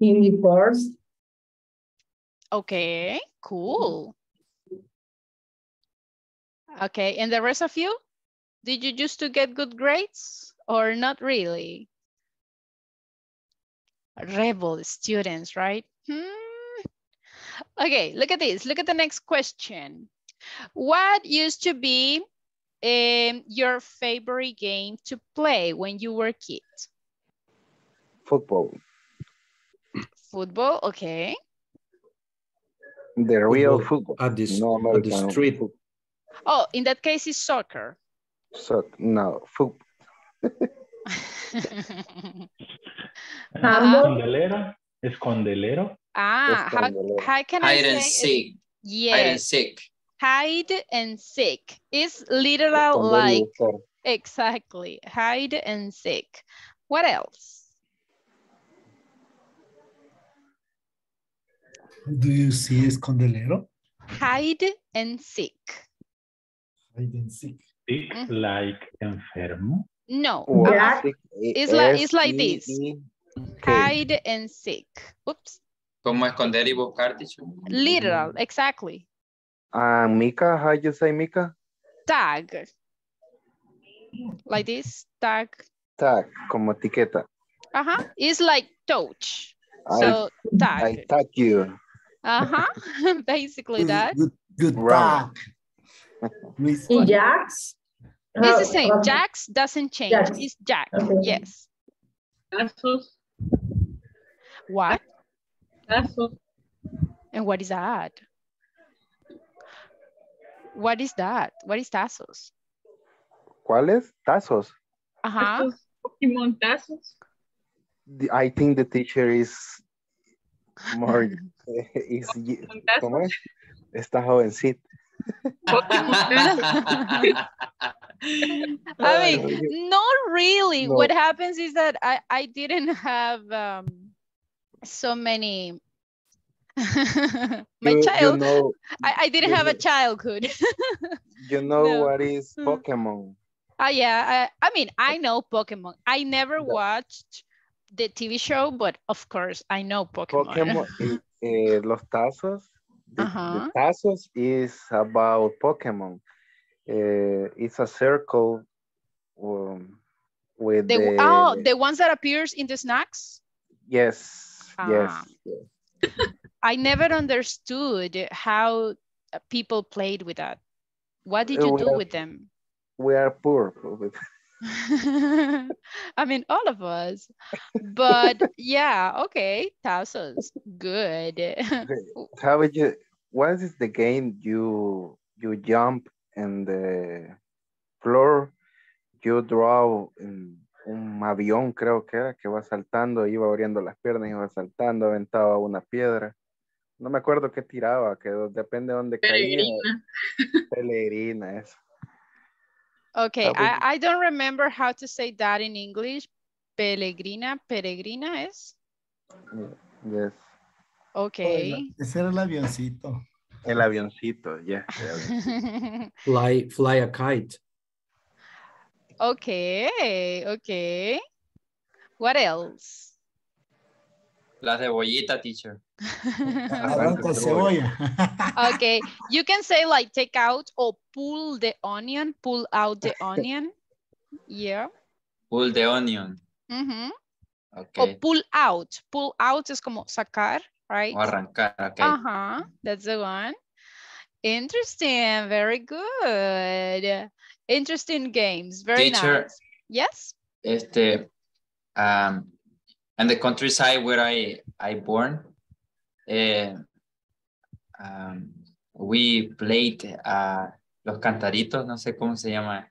In the course, Okay, cool. Okay, and the rest of you? Did you used to get good grades or not really? Rebel students, right? Hmm. Okay, look at this. Look at the next question. What used to be um, your favorite game to play when you were a kid? Football. Football, okay. The real Football. football. At the, No at the street. football. Oh, in that case, it's soccer. So, no, football. Escondelero. Escondelero. ah, how, Escondelero. how can I Hide say? and it? seek. Hide and seek. hide and seek. It's literal Esconder like, exactly, hide and seek. What else? Do you see escondelero? Hide and seek. Hide and seek. Sick, Mm. like enfermo. No, Or uh-uh. sick, It's like- it's like this. S-E-E-K. hide and seek. Oops, ¿Cómo esconder y buscar, teacher? literal, exactly. Ah, Mika, how do you say Mika? Tag. Like this, tag. Tag, como etiqueta. Uh-huh, it's like touch. I- So I tag. tag you. Uh-huh, basically that. Good, good Wrong. tag. Luis. in Jax. It's the same. how- Jax doesn't change. Jax. It's Jack. Okay. Yes. Tazos. What? Tazos. And what is that? What is that? What is tazos? ¿Cuáles? Tazos. Uh-huh. Pokémon tazos. The- I think the teacher is more, is, ¿cómo es? Está jovencita. I mean, not really. No. What happens is that I, I didn't have um, so many. My You- you child, know- I, I didn't you have a childhood. You know No. what is Mm. Pokemon? Oh yeah, I, I mean, I know Pokemon. I never watched the TV show, but of course I know Pokemon. Pokemon, eh, eh, los tazos. The, the Uh-huh. tazos is about Pokemon. Eh, it's a circle um, with The, the, oh, the ones that appears in the snacks? yes, yes, Ah. yes. I never understood how uh, people played with that. What did Uh, you do with them? We are poor. I mean, all of us. But yeah, okay, thousands. Good. How would you? What is the game you you jump in the floor? You draw en un avión, creo que era, que va saltando, iba abriendo las piernas, iba saltando, aventaba una piedra. No me acuerdo qué tiraba, que depende de dónde caía. Peregrina. Pelegrina, eso. Okay, would I, I don't remember how to say that in English. Pelegrina, peregrina es. Yes. Okay. Oh, Ese era el avioncito. El avioncito, yeah. el avioncito. Fly, fly a kite. okay, okay. What else? La cebollita, teacher. Arranca cebolla. okay, you can say like take out or pull the onion, pull out the onion. Yeah. Pull the onion. mhm. O Okay. Or pull out. Pull out es como sacar, right? O arrancar, okay. Uh-huh, that's the one. Interesting, very good. Interesting games, very Teacher. nice. Yes? Este, um, in the countryside where I I born, eh, um, we played uh, los cantaritos, no sé cómo se llama.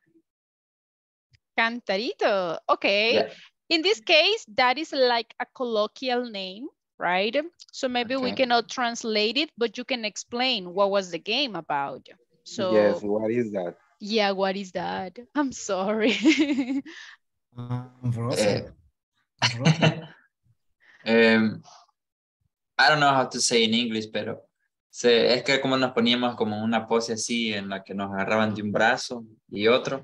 Cantarito, okay. Yeah. In this case, that is like a colloquial name, right? So maybe we cannot translate it, but you can explain what was the game about. So yes, what is that? yeah, what is that? I'm sorry. Um, Rosa. Em, I don't know how to say in English, pero se, es que como nos poníamos como en una pose así en la que nos agarraban de un brazo y otro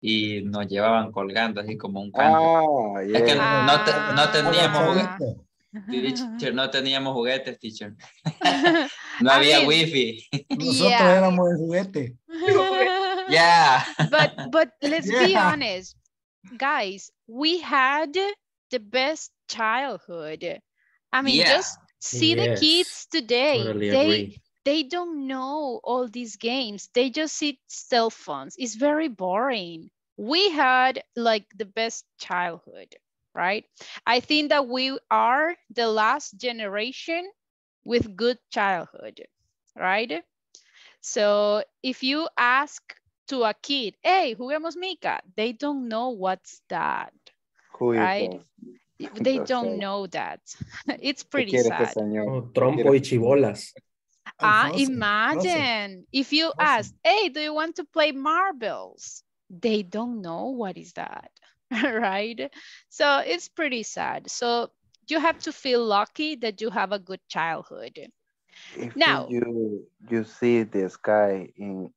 y nos llevaban colgando así como un canto. Ah, Es que yeah. no, te- no teníamos Ah. juguetes, teacher, no teníamos juguetes, teacher. No I había mean, wifi. Nosotros Yeah. éramos el juguete. Yeah. but but let's be honest guys we had the best childhood. I mean Yeah. just see the kids today. Totally they agree. they don't know all these games. They just see cell phones. It's very boring. We had like the best childhood right? I think that we are the last generation with good childhood right? So if you ask to a kid, hey, juguemos Mica, they don't know what's that, Who is right? They don't know that. It's pretty sad. señor? Oh, trompo y chibolas. Ah, Frozen, imagine if you ask, hey, do you want to play marbles? They don't know what is that, right? So it's pretty sad. So you have to feel lucky that you have a good childhood. If Now- you you see the sky in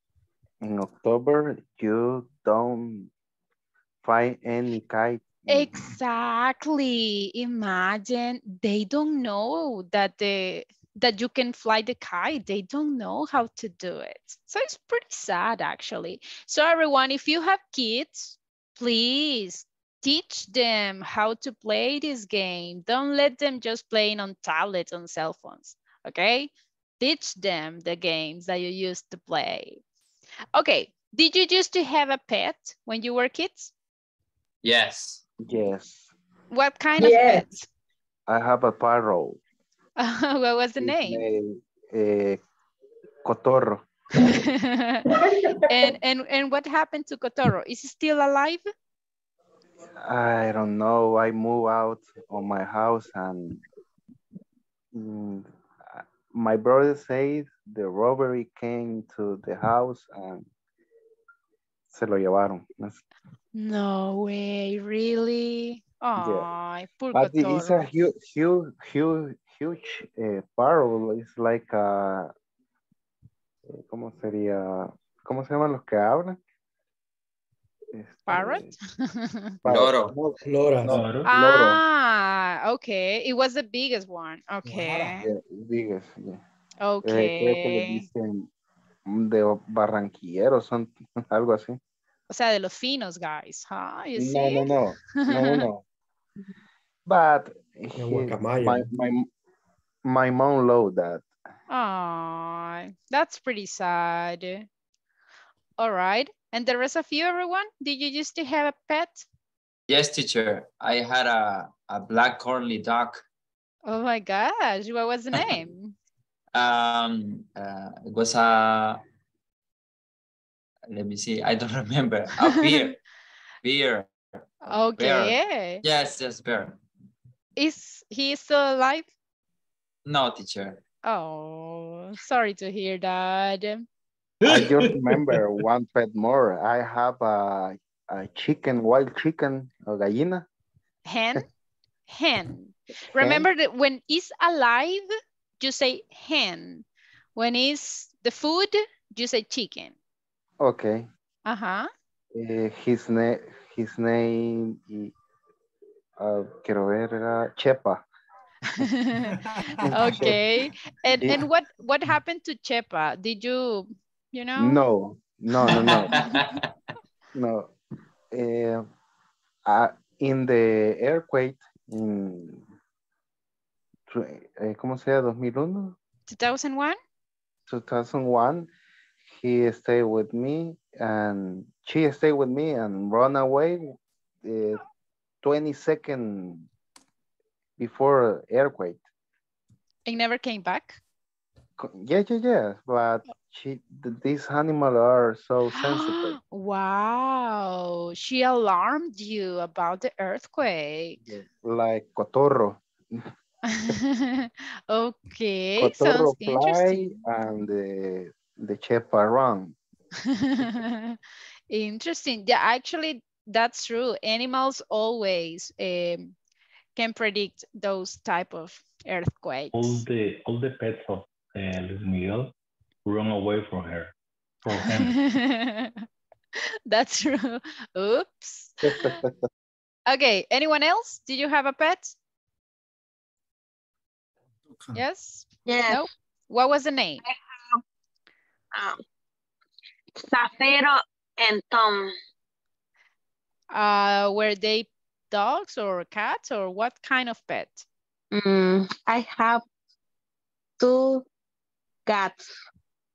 in October, you don't find any kite. Mm. Exactly. Imagine they don't know that the that you can fly the kite. They don't know how to do it. So it's pretty sad actually. So everyone, if you have kids, please teach them how to play this game. Don't let them just playing on tablets on cell phones. Okay? Teach them the games that you used to play. Okay. Did you used to have a pet when you were kids? Yes. Yes, What kind of Yes. pet? I have a parrot. what was the His name? name, eh, Cotorro. and and and what happened to Cotorro? Is he still alive? I don't know. I moved out of my house and mm, uh, my brother says the robbery came to the house and se lo llevaron. No way, really? Oh, poor But it is a huge, huge, huge, huge uh, parrot. It's like a, eh, ¿cómo sería? ¿Cómo se llaman los que hablan? Este, Parrot? parrot. Loro. No, Loras. no, Loro. loro. ah, okay. It was the biggest one. Okay. Yeah, biggest, yeah. Eh, creo que le Okay. dicen de barranquilleros, son algo así. O sea, de los finos, guys. Huh? You No, see? no, no, no, no, no. But he, my, my, my mom loved that. Aw, that's pretty sad. All right. And the rest of you, everyone, did you used to have a pet? Yes, teacher. I had a, a black curly dog. Oh my gosh, what was the name? Um, uh, it was a, let me see, I don't remember. A beer. beer. Okay. Yes, yes, bear. Is he still alive? No, teacher. Oh, sorry to hear that. I just remember one pet more. I have a, a chicken, wild chicken, a gallina. Hen? Hen. Remember that when it's alive, you say hen. When it's the food, you say chicken. Okay. Uh-huh. Eh, his name, his name, y- uh, quiero ver, era Chepa. okay. And Yeah. and what what happened to Chepa? Did you, you know? No, no, no, no, no. Eh, uh, in the earthquake in, eh, ¿cómo se llama? 2001, 2001? 2001, he stayed with me and she stayed with me and run away uh, 20 seconds before earthquake. It never came back? Yeah, yeah, yeah. But she, th- these animals are so sensitive. wow, she alarmed you about the earthquake. like cotorro. okay, Cotorro sounds fly interesting. and the the chaparral. Interesting. Yeah, actually, that's true. Animals always um, can predict those type of earthquakes. All the all the pets of uh, Luis Miguel run away from her, from him. That's true. Oops. Okay, anyone else? Did you have a pet? Yes? Yes. No? What was the name? Um, Zafiro and Tom. Uh, were they dogs or cats or what kind of pet? Mm, I have two cats.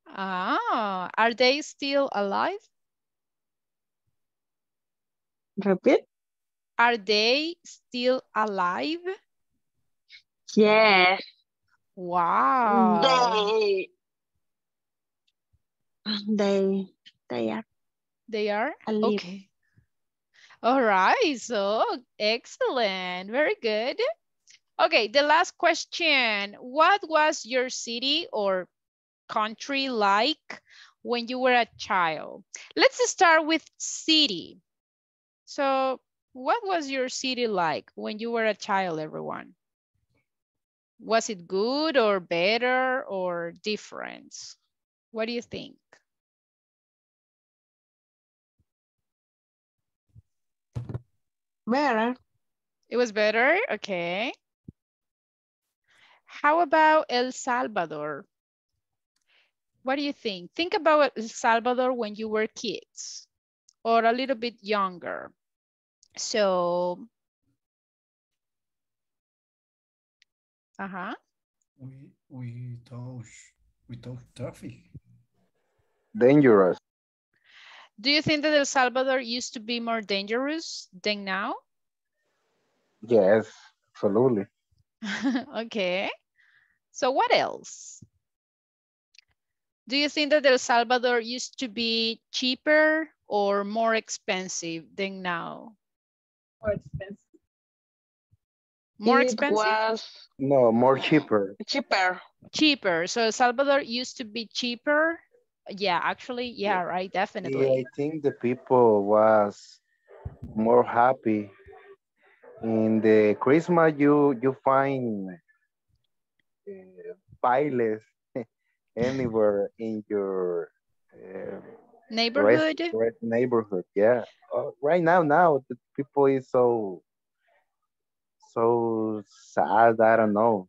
Ah, are they still alive? Repeat? Are they still alive? Yes. Wow. They, they, they are They are? alive. Okay. All right, so excellent, very good. Okay, the last question. What was your city or country like when you were a child? Let's start with city. So what was your city like when you were a child, everyone? Was it good or better or different? What do you think? Better. It was better? Okay. How about El Salvador? What do you think? Think about El Salvador when you were kids or a little bit younger. So, uh-huh. We we touch we touch traffic. Dangerous. Do you think that El Salvador used to be more dangerous than now? Yes, absolutely. okay. So what else? Do you think that El Salvador used to be cheaper or more expensive than now? More expensive. More It expensive? was No, more cheaper. cheaper. Cheaper. So El Salvador used to be cheaper. Yeah, actually, yeah, right, Yeah, definitely. I think the people was more happy. In the Christmas, you you find uh, bailes anywhere in your uh, Neighborhood? rest- rest neighborhood. Yeah. Uh, right now, now the people is so so sad. I don't know.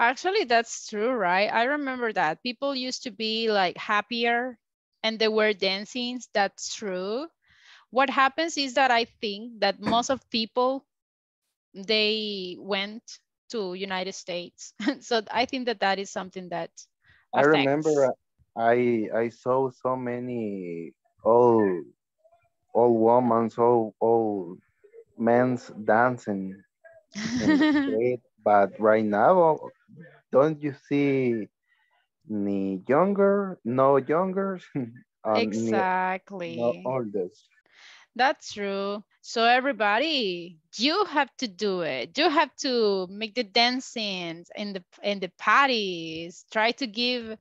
Actually, that's true, right? I remember that. People used to be like happier and they were dancing. That's true. What happens is that I think that most of people, they went to United States. so I think that that is something that I remember uh, I I saw so many old old women, so old men's dancing in the street, but right now, don't you see ni younger, no younger, um, Exactly. no oldest. That's true. So everybody, you have to do it. You have to make the dancing in the in the parties. Try to give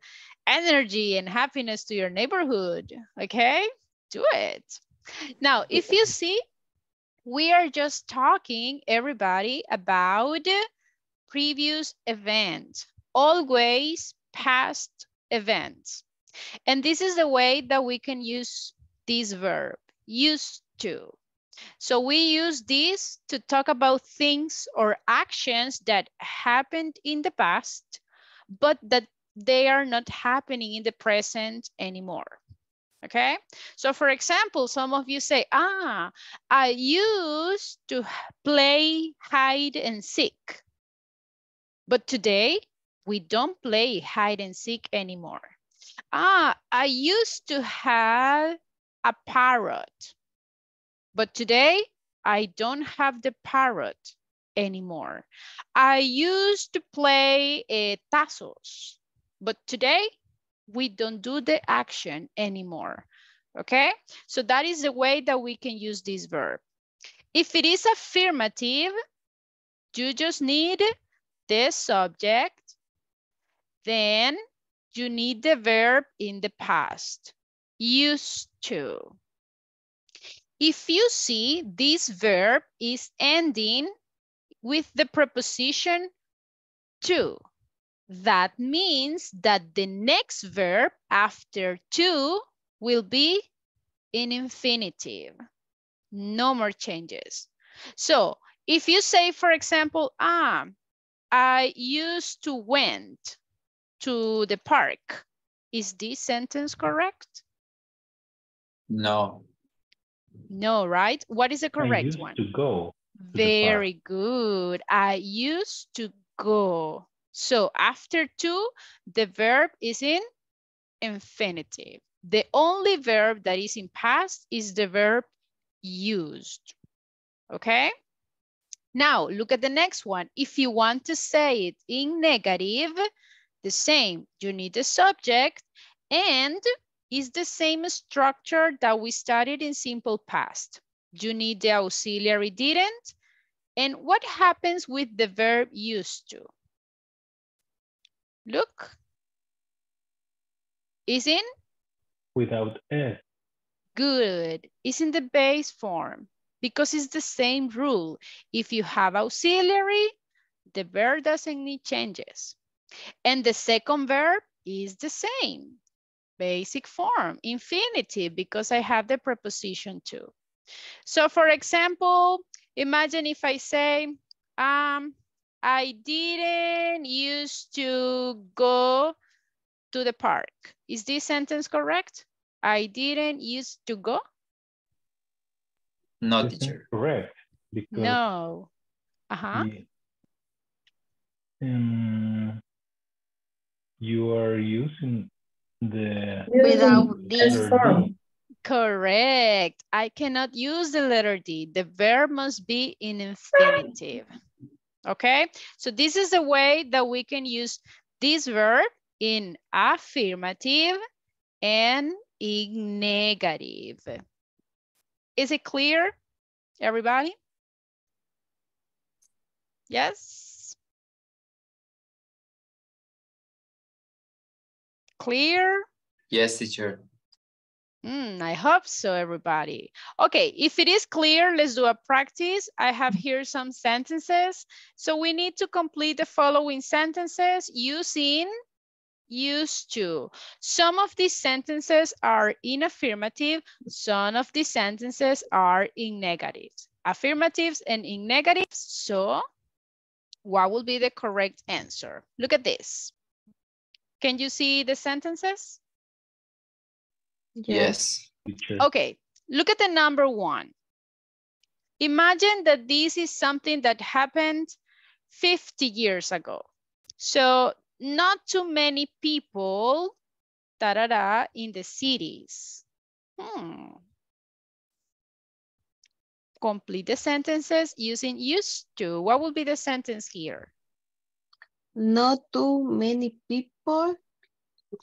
energy and happiness to your neighborhood. Okay? Do it. Now, if you see, we are just talking, everybody, about previous event, always past events. And this is the way that we can use this verb, used to. So we use this to talk about things or actions that happened in the past, but that they are not happening in the present anymore. Okay, so for example, some of you say, ah, I used to play hide and seek, but today we don't play hide and seek anymore. Ah, I used to have a parrot, but today I don't have the parrot anymore. I used to play uh, tazos, But today, we don't do the action anymore, okay? So that is the way that we can use this verb. If it is affirmative, you just need the subject, then you need the verb in the past, used to. If you see this verb is ending with the preposition to, that means that the next verb after to will be in infinitive. No more changes. So if you say, for example, ah, I used to went to the park. Is this sentence correct? No. No, right? What is the I correct used one? to go. Very good. I used to go. So after to, the verb is in infinitive. The only verb that is in past is the verb used. Okay? Now, look at the next one. If you want to say it in negative, the same. You need the subject and is the same structure that we studied in simple past. You need the auxiliary didn't. And what happens with the verb used to? Look. Is in? Without S. Good. Is in the base form because it's the same rule. If you have auxiliary, the verb doesn't need changes. And the second verb is the same. Basic form, infinitive, because I have the preposition to. So for example, imagine if I say, um, I didn't used to go to the park. Is this sentence correct? I didn't used to go? No, This is teacher. Correct. Because No. Uh-huh. the- um, you are using the Without this form. Correct. I cannot use the letter D. The verb must be in infinitive. Okay, so this is the way that we can use this verb in affirmative and in negative. Is it clear, everybody? Yes? Clear? Yes, teacher. Mm, I hope so, everybody. Okay, if it is clear, let's do a practice. I have here some sentences. So we need to complete the following sentences using used to. Some of these sentences are in affirmative. Some of these sentences are in negatives. Affirmatives and in negatives. So what will be the correct answer? Look at this. Can you see the sentences? Yes. Teacher. Okay, look at the number one. Imagine that this is something that happened 50 years ago. So not too many people da, da, da, in the cities. Hmm. Complete the sentences using used to. What would be the sentence here? Not too many people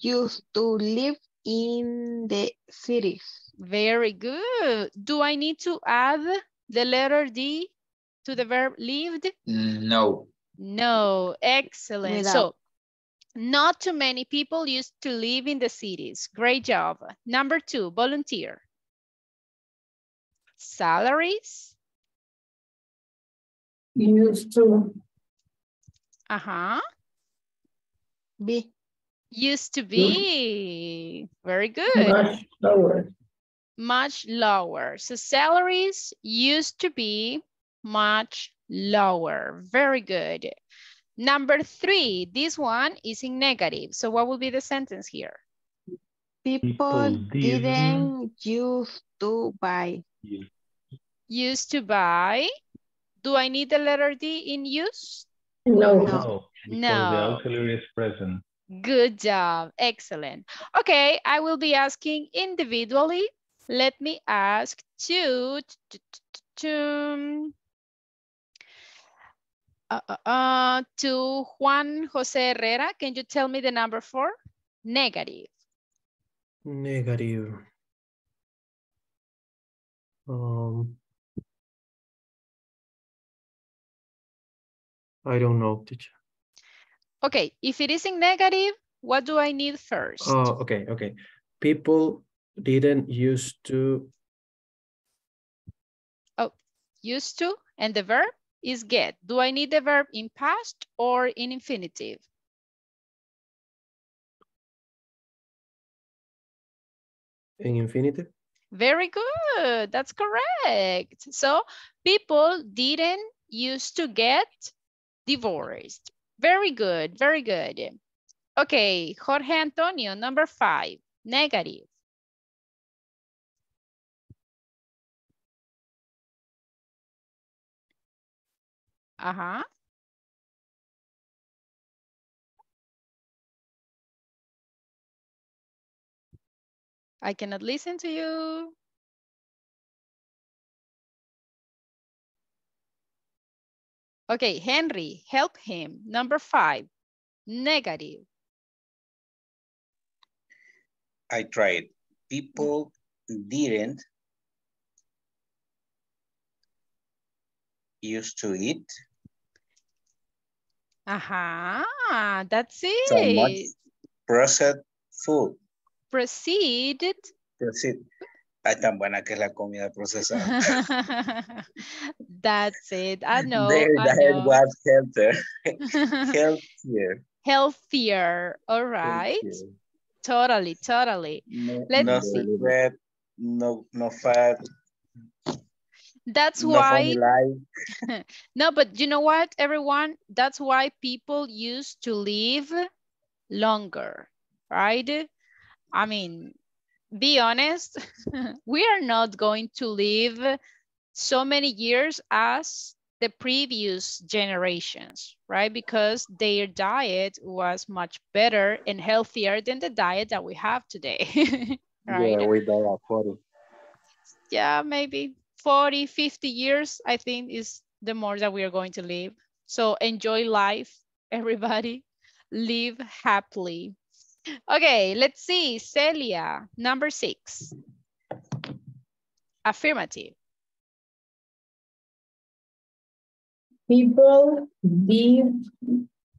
used to live in the cities. Very good. Do I need to add the letter D to the verb lived? No. No, excellent. Without. So not too many people used to live in the cities. Great job. Number two, volunteer. Salaries. Used to. Uh-huh. B. Used to be. Very good. Much lower. Much lower. So salaries used to be much lower. Very good. Number three, this one is in negative. So what will be the sentence here? People, People didn't, didn't used to buy. Used to buy. Do I need the letter D in use? No. No. Because the No. auxiliary is present. Good job. Excellent. Okay, I will be asking individually. Let me ask two. t- t- t- t- um, Uh, uh, uh, to Juan Jose Herrera, can you tell me the number four? Negative. Negative. Um, I don't know, teacher. Okay, if it is in negative, what do I need first? Oh, okay, okay. People didn't used to, Oh, used to, and the verb is get. Do I need the verb in past or in infinitive? in infinitive. Very good, that's correct. So people didn't used to get divorced. Very good, very good. Okay, Jorge Antonio, number five, negative. Uh-huh. I cannot listen to you. Okay, Henry, help him. Number five, negative. I tried. People didn't used to eat Aha, that's it. so much processed food. Proceed. Proceed. Ay, tan buena que es la comida procesada. That's it. I know. Their I diet know. was healthier. healthier. Healthier. All right. healthier. Totally, totally. No, Let's no see. regret, no, no fat, That's no why. no, but you know what, everyone? That's why people used to live longer, right? I mean, be honest, we are not going to live so many years as the previous generations, right? Because their diet was much better and healthier than the diet that we have today, right? Yeah, we die at 40. yeah, maybe 40, 50 years, I think is the more that we are going to live. So enjoy life, everybody. Live happily. Okay, let's see. Celia, number six. Affirmative. People did,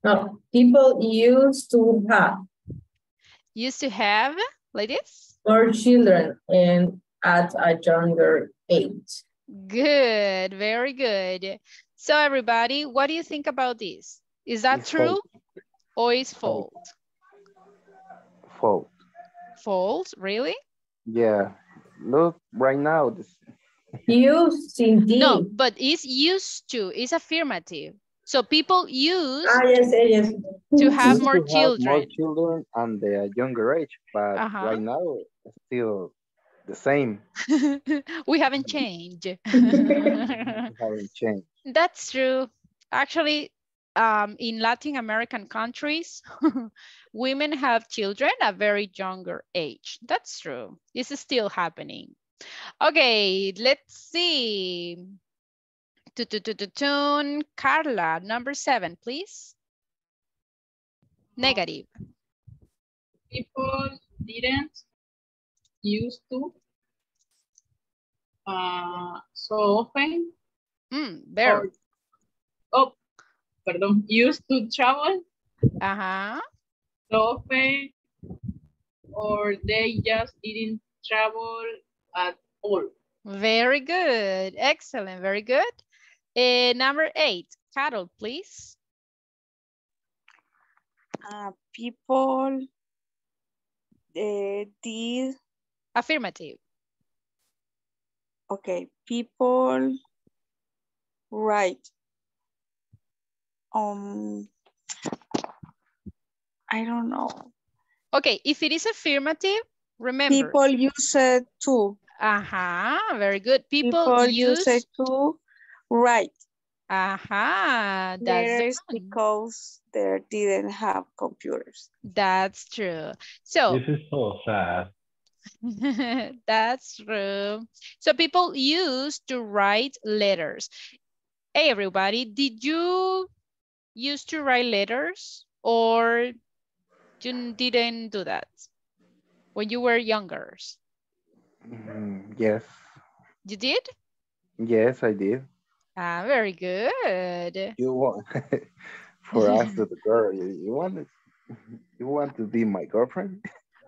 no, people used to have Used to have, like this? more children and at a younger age. Good, very good. So everybody, what do you think about this? Is that It's true false. or is false? Fault. False, really? Yeah. Look, right now, this, Used indeed. No, but it's used to, it's affirmative. So people use Ah, yes, yes, yes. to have used more to have children. more children and the younger age, but Uh-huh. right now, it's still the same. we haven't changed. It haven't changed. That's true. Actually, um, in Latin American countries, women have children at very younger age. That's true. This is still happening. Okay, let's see. Tu- tu- tu- tu- tune. Carla, number seven, please. Negative. People didn't used to uh, so often. Mm, very. or- oh, perdón. Used to travel Uh-huh. so often, or they just didn't travel at all. Very good. Excellent. Very good. Uh, number eight, Carol, please. Uh, people uh, did, Affirmative. okay, people write Um, I don't know. Okay, if it is affirmative, remember. People use it to. Uh-huh, very good. People, People use, use it to write. uh-huh, that's, the Letters point. because they didn't have computers. that's true. So, This is so sad. that's true. So people used to write letters. Hey, everybody, did you used to write letters or you didn't do that when you were younger? Mm, yes, You did? yes, I did. Ah, very good. You want for us to the girl. You, you want to, you want to be my girlfriend?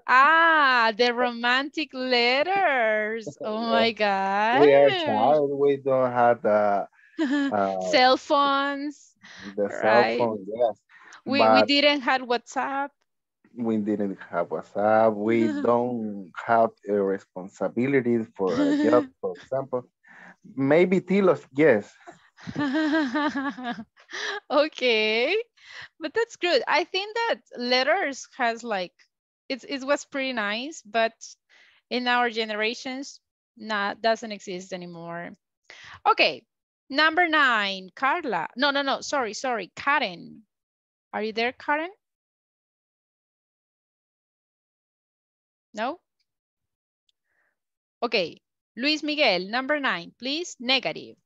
Ah, the romantic letters. Oh my God. We are child. We don't have the uh, Cell phones. the right. cell phone. Yes, We, we didn't have WhatsApp. we didn't have WhatsApp. We don't have a responsibility for a job, for example. Maybe Tilos, yes. okay, but that's good. I think that letters has like, it's, it was pretty nice, but in our generations, not, doesn't exist anymore. Okay, number nine, Carla. No, no, no, sorry, sorry, Karen. Are you there, Karen? No? Okay, Luis Miguel, number nine, please, negative.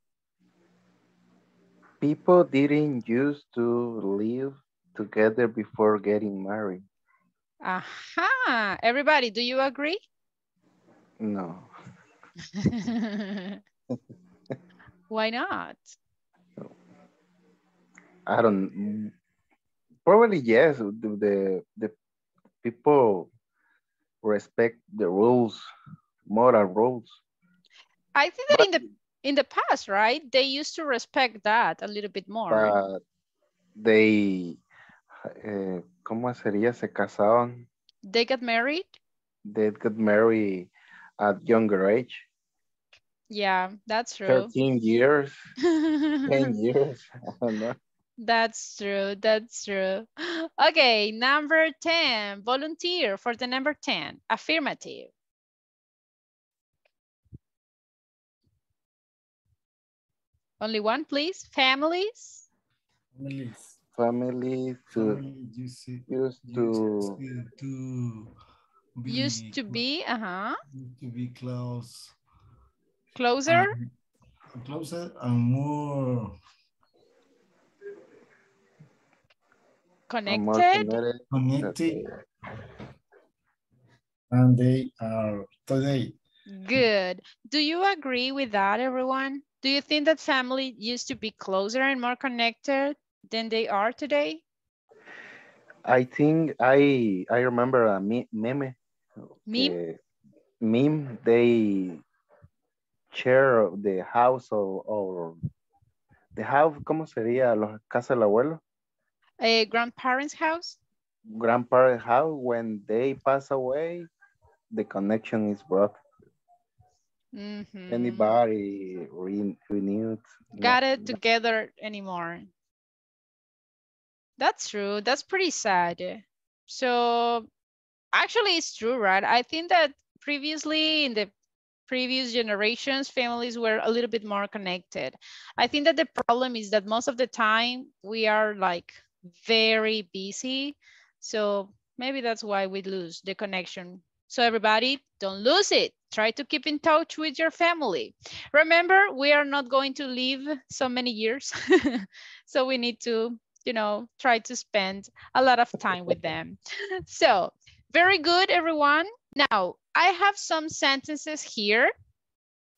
People didn't used to live together before getting married. Aha, everybody, do you agree? No. Why not? I don't. Probably yes. The the, people respect the rules, moral rules. I think that in the in the past, right, they used to respect that a little bit more. But they, eh, ¿cómo sería? Se casaban. They got married. They got married at younger age. Yeah, that's true. 13 years, 10 years. I don't know. That's true. That's true. Okay, number 10, volunteer for the number 10, affirmative. Only one, please. Families. Families. Family to Family used to, used used to to, to be, Used to be, uh-huh. to be close. Closer. and closer and more are more Connected. connected. connected and they are today. Good. Do you agree with that, everyone? Do you think that family used to be closer and more connected than they are today? I think I I remember a me- meme. Meme? eh, meme. They share the house or, or the house. ¿Cómo sería? Los casa del abuelo. A grandparents' house? Grandparents' house. When they pass away, the connection is broken. Mhm. Anybody re- renewed? Got it together anymore. That's true. That's pretty sad. So actually it's true, right? I think that previously in the previous generations, families were a little bit more connected. I think that the problem is that most of the time we are like very busy. So maybe that's why we lose the connection. So everybody, don't lose it. Try to keep in touch with your family. Remember, we are not going to live so many years. so we need to, you know, try to spend a lot of time with them. So very good, everyone. Now, I have some sentences here.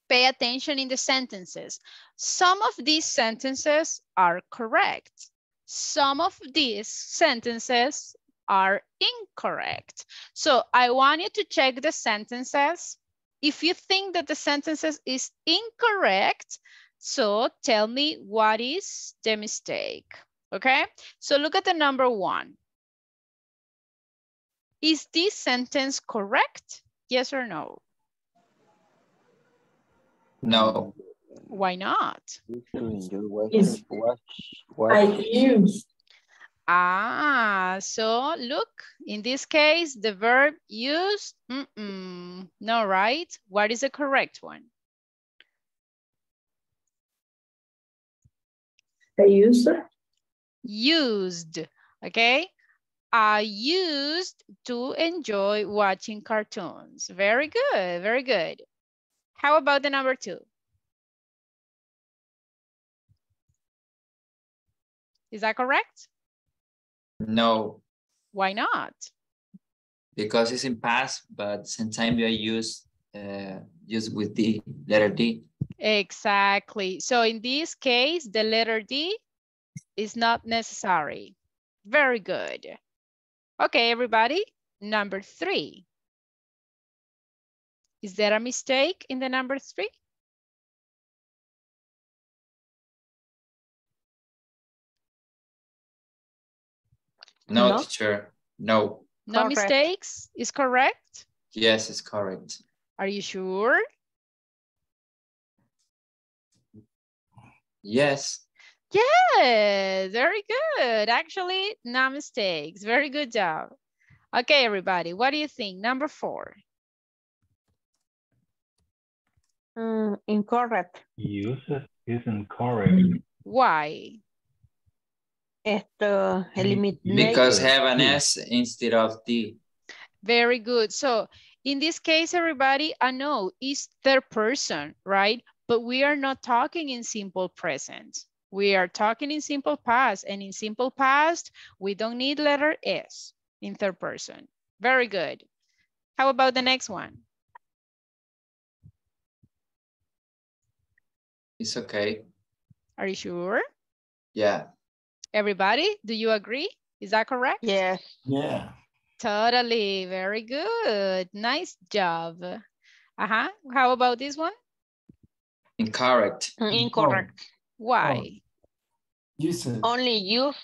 Pay attention in the sentences. Some of these sentences are correct. Some of these sentences are incorrect. So I want you to check the sentences. If you think that the sentences is incorrect, so tell me what is the mistake, okay? So look at the number one. Is this sentence correct? Yes or no? No. Why not? Is- watch, I watch. use. Ah, so look, in this case, the verb used, mm-mm, no, right? What is the correct one? I use. Used, okay? I used to enjoy watching cartoons. Very good, very good. How about the number two? Is that correct? No, Why not? because it's in past, but sometimes you use uh, use with the letter D. Exactly. So in this case, the letter D is not necessary. Very good. Okay, everybody. Number three. Is there a mistake in the number three? No, No. teacher. No. No Correct. mistakes is correct. Yes, it's correct. Are you sure? Yes. Yes, very good. Actually, no mistakes. Very good job. Okay, everybody, what do you think? Number four. Mm, incorrect. Use isn't correct. Why? Esto, eliminate. Because have an S instead of D. Very good. So in this case, everybody, I know is third person, right? But we are not talking in simple present. We are talking in simple past and in simple past, we don't need letter S in third person. Very good. How about the next one? It's okay. Are you sure? Yeah. Everybody, do you agree? Is that correct? Yes. Yeah. Totally. Very good. Nice job. Uh-huh. How about this one? Incorrect. Incorrect. Why? Use it Only use.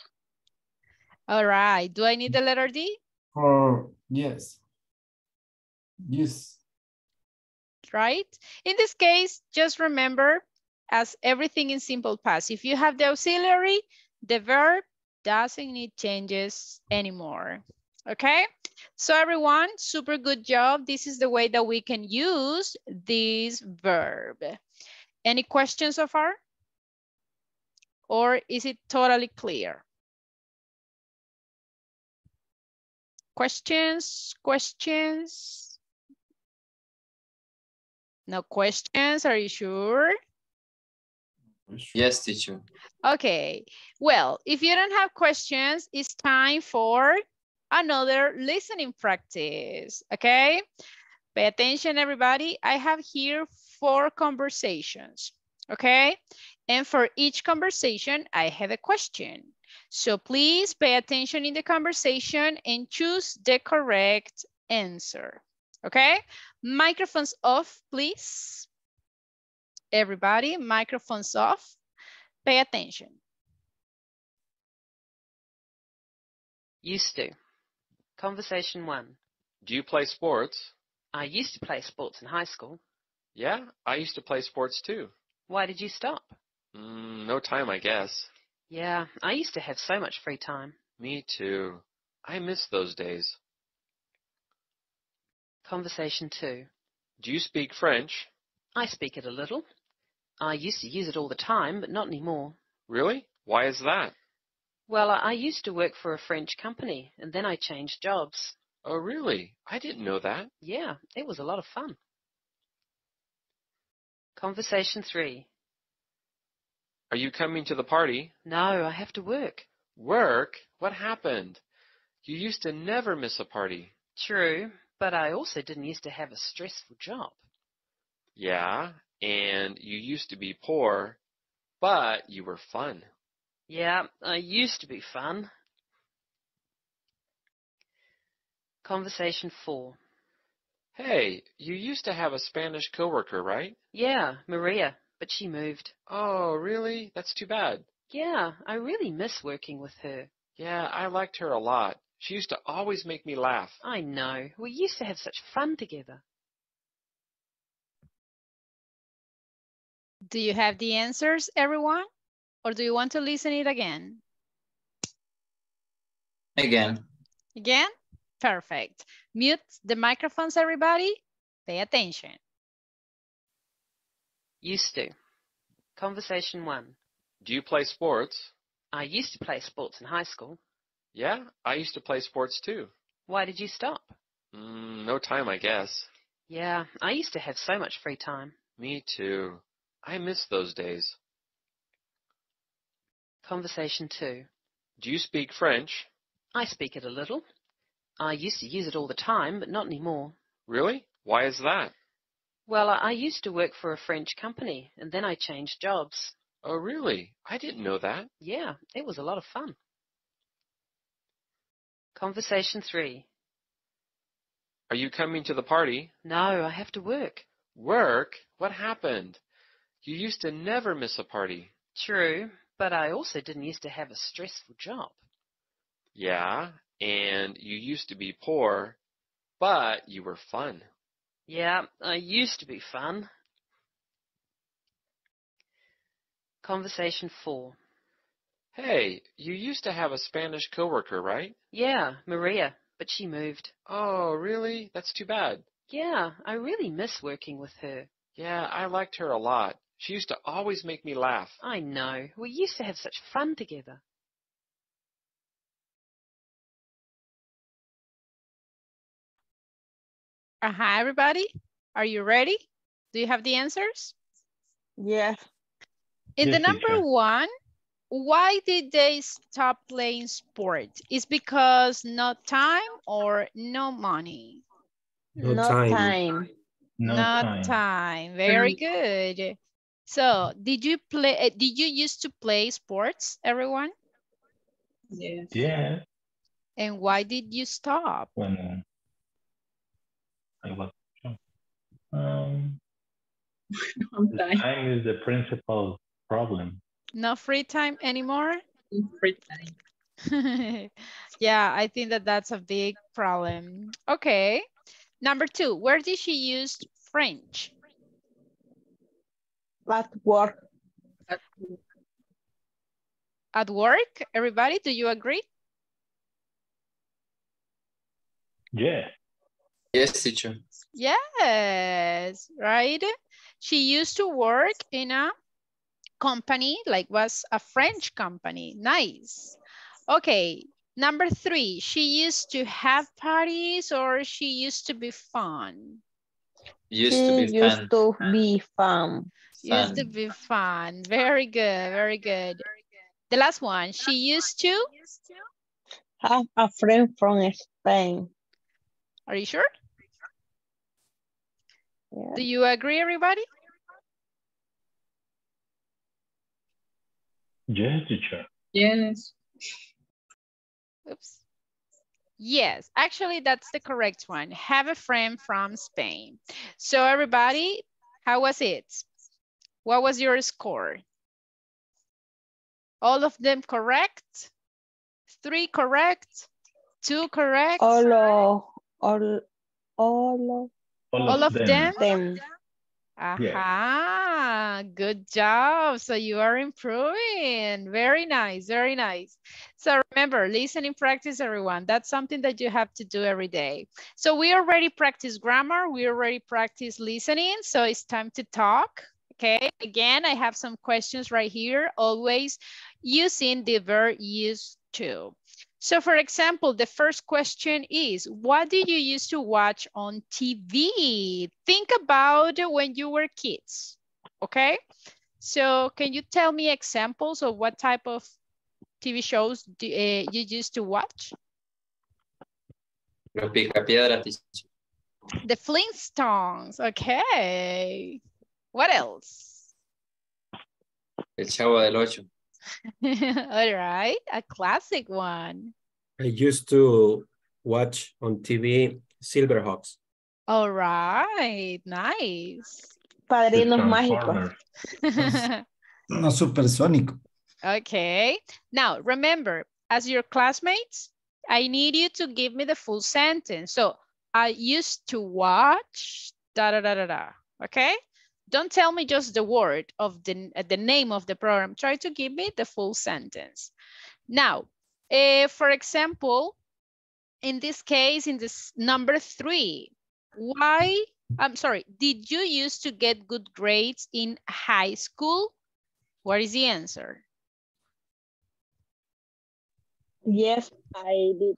All right. Do I need the letter D? for, yes. Use, Right? In this case, just remember as everything in simple past, if you have the auxiliary, the verb doesn't need changes anymore. Okay? So everyone, super good job. This is the way that we can use this verb. Any questions so far? Or is it totally clear? Questions, questions? No questions, are you sure? Yes, teacher. Okay, well, if you don't have questions, it's time for another listening practice, okay? Pay attention, everybody. I have here four conversations, okay? And for each conversation, I have a question. So please pay attention in the conversation and choose the correct answer, okay? Microphones off, please. Everybody, microphones off. Pay attention. Used to. Conversation one. Do you play sports? I used to play sports in high school. Yeah, I used to play sports too. Why did you stop? Mm, no time, I guess. Yeah, I used to have so much free time. Me too. I miss those days. Conversation two. Do you speak French? I speak it a little. I used to use it all the time, but not anymore. Really? Why is that? Well, I I used to work for a French company, and then I changed jobs. Oh, really? I didn't know that. Yeah, it was a lot of fun. Conversation three. Are you coming to the party? No, I have to work. Work? What happened? You used to never miss a party. True, but I also didn't used to have a stressful job. Yeah, and you used to be poor, but you were fun. Yeah, I used to be fun. Conversation four. Hey, you used to have a Spanish coworker, right? Yeah, Maria, but she moved. Oh, really? That's too bad. Yeah, I really miss working with her. Yeah, I liked her a lot. She used to always make me laugh. I know. We used to have such fun together. Do you have the answers, everyone? Or do you want to listen it again? Again. Again? Perfect. Mute the microphones, everybody. Pay attention. Used to. Conversation one. Do you play sports? I used to play sports in high school. Yeah, I used to play sports too. Why did you stop? Mm, no time, I guess. Yeah, I used to have so much free time. Me too. I miss those days. Conversation two. Do you speak French? I speak it a little. I used to use it all the time, but not anymore. Really? Why is that? Well, I used to work for a French company, and then I changed jobs. Oh, really? I didn't know that. Yeah, it was a lot of fun. Conversation three. Are you coming to the party? No, I have to work. Work? What happened? You used to never miss a party. True, but I also didn't used to have a stressful job. Yeah, and you used to be poor, but you were fun. Yeah, I used to be fun. Conversation four. Hey, you used to have a Spanish coworker, right? Yeah, Maria, but she moved. Oh, really? That's too bad. Yeah, I really miss working with her. Yeah, I liked her a lot. She used to always make me laugh. I know. We used to have such fun together. Uh-huh, everybody. Are you ready? Do you have the answers? Yes. In the number teacher. one, why did they stop playing sport? Is because no time or no money? No No time. time. No Not time. time. Very good. So, did you play? uh, Did you used to play sports, everyone? Yes. Yeah, And why did you stop? when I was young. Um, time. time is the principal problem. No free time anymore? Free time. yeah, I think that that's a big problem. Okay. Number two, where did she use French? At work. At work? Everybody, do you agree? Yeah, Yes, teacher. Yes, right? She used to work in a company, like was a French company. Nice. Okay, number three, she used to have parties or she used to be fun? Used She to be used fun. to be fun. Used to Fun. be fun. Very good, very good. The last one, she used to, Have a friend from Spain. are you sure? Yeah. Do you agree, everybody? yes, teacher. Yes. Oops. Yes, actually, that's the correct one. Have a friend from Spain. So everybody, how was it? What was your score? All of them correct? Three correct? Two correct? All of, all, all All, All of them? of them. Aha, good job. So you are improving. Very nice, very nice. So remember, listening practice, everyone. That's something that you have to do every day. So we already practice grammar. We already practice listening. So it's time to talk. Okay, again, I have some questions right here, always using the verb used to. So for example, the first question is, what did you used to watch on TV? Think about when you were kids, okay? So can you tell me examples of what type of TV shows do, uh, you used to watch? Los picapiedras. The Flintstones, okay. What else? El chavo del ocho. All right, a classic one. I used to watch on TV Silverhawks. All right, nice. Padrinos mágicos. Transformers. No supersónico. Okay. Now, remember, as your classmates, I need you to give me the full sentence. So, I used to watch da da da da da. Okay? Don't tell me just the word of the, uh, the name of the program. Try to give me the full sentence. Now, eh, for example, in this case, in this number three, why, I'm sorry, did you used to get good grades in high school? What is the answer? Yes, I did.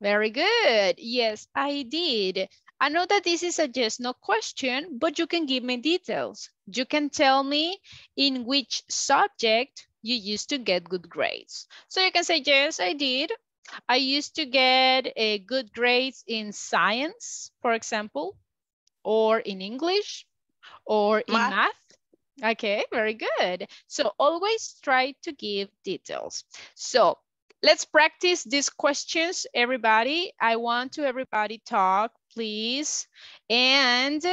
Very good. Yes, I did. I know that this is a yes, no question, but you can give me details. You can tell me in which subject you used to get good grades. So you can say, yes, I did. I used to get a good grades in science, for example, or in English, or in Math. math. Okay, very good. So always try to give details. So let's practice these questions, everybody. I want to everybody talk, please. And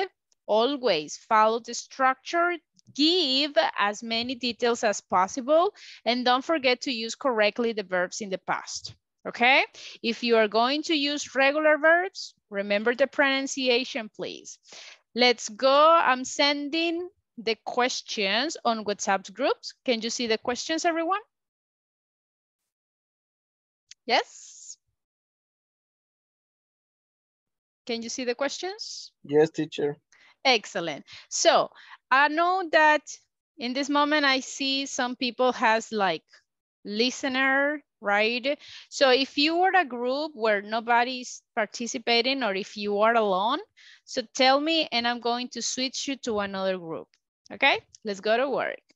always follow the structure. Give as many details as possible. And don't forget to use correctly the verbs in the past. Okay, if you are going to use regular verbs, remember the pronunciation, please. Let's go. I'm sending the questions on WhatsApp groups. Can you see the questions, everyone? Yes? Can you see the questions? Yes, teacher. Excellent. So I know that in this moment I see some people has like listener, right? So if you are a group where nobody's participating or if you are alone, so tell me and I'm going to switch you to another group. Okay, let's go to work.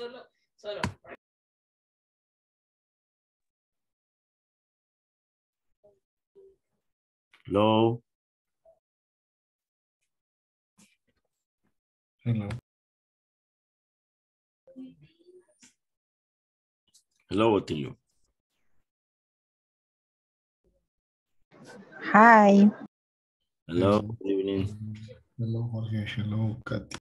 Solo, solo. Hello. Hello. Hello, Atilio. Hi. Hello, good evening. Hello, Jorge. Hello, Katy.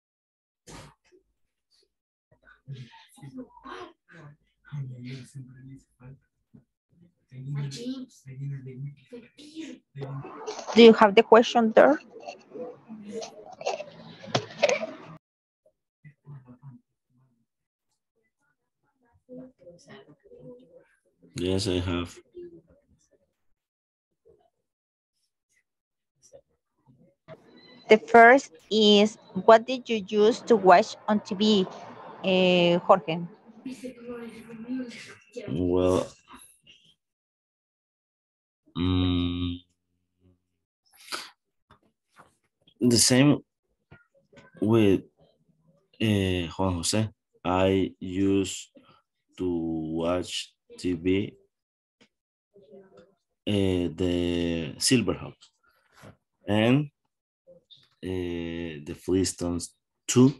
Do you have the question there? Yes, I have. The first is, what did you use to watch on TV, eh, Jorge? Well, mm, the same with uh, Juan Jose. I used to watch TV, uh, the Silverhawks, and uh, the Flintstones too.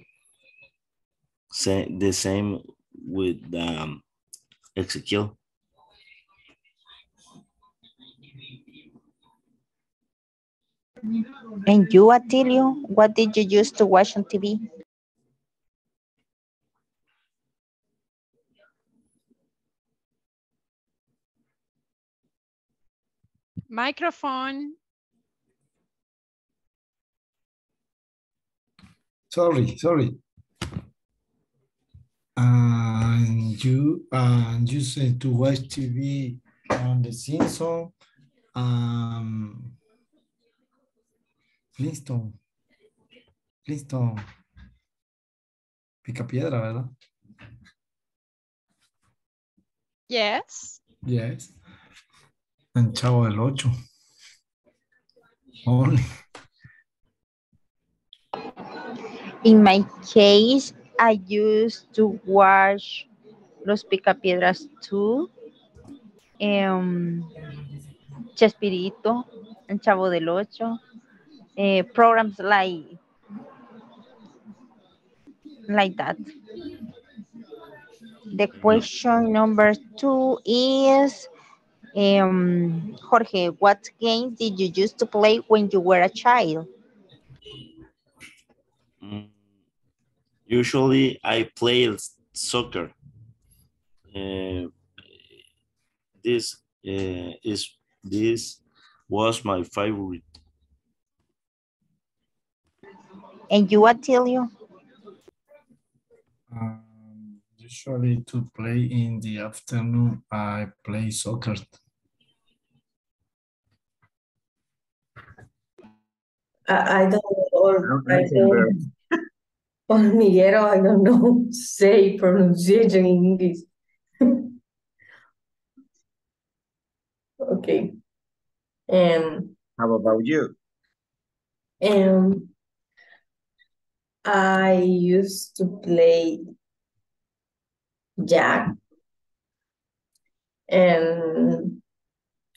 Sa the same with um, Ezekiel. And you, Atilio, what did you use to watch on TV? Microphone. Sorry, sorry. And you and you said to watch TV on the Simpsons, um, Flintstone, Flintstone, Picapiedra, ¿verdad? Yes. Yes. And Chavo del Ocho. Only. In my case, I used to watch Los Picapiedras too. Um, Chespirito, El Chavo del Ocho. eh, programs like like that. The question number two is, um, Jorge, what game did you used to play when you were a child? Usually I play soccer. Uh, this uh, is this was my favorite. And you, Atilio? Um, Usually to play in the afternoon, I play soccer. I, I don't know, I don't, hormiguero, I don't know, say pronunciation in English. Okay. Um, How about you? um, I used to play jack and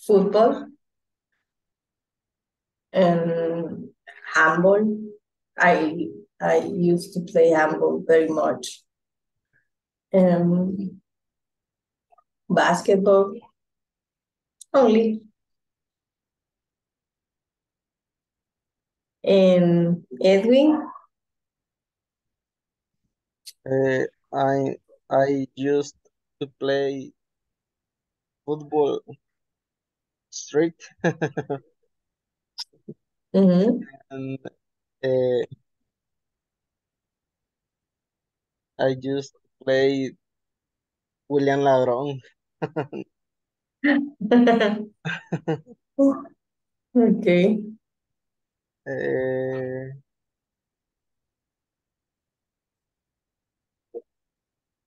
football and handball. I I used to play handball very much. Um, basketball only. And Edwin, Uh, I I used to play football street Mhm. and uh, I just to play William Ladrón. okay. Uh,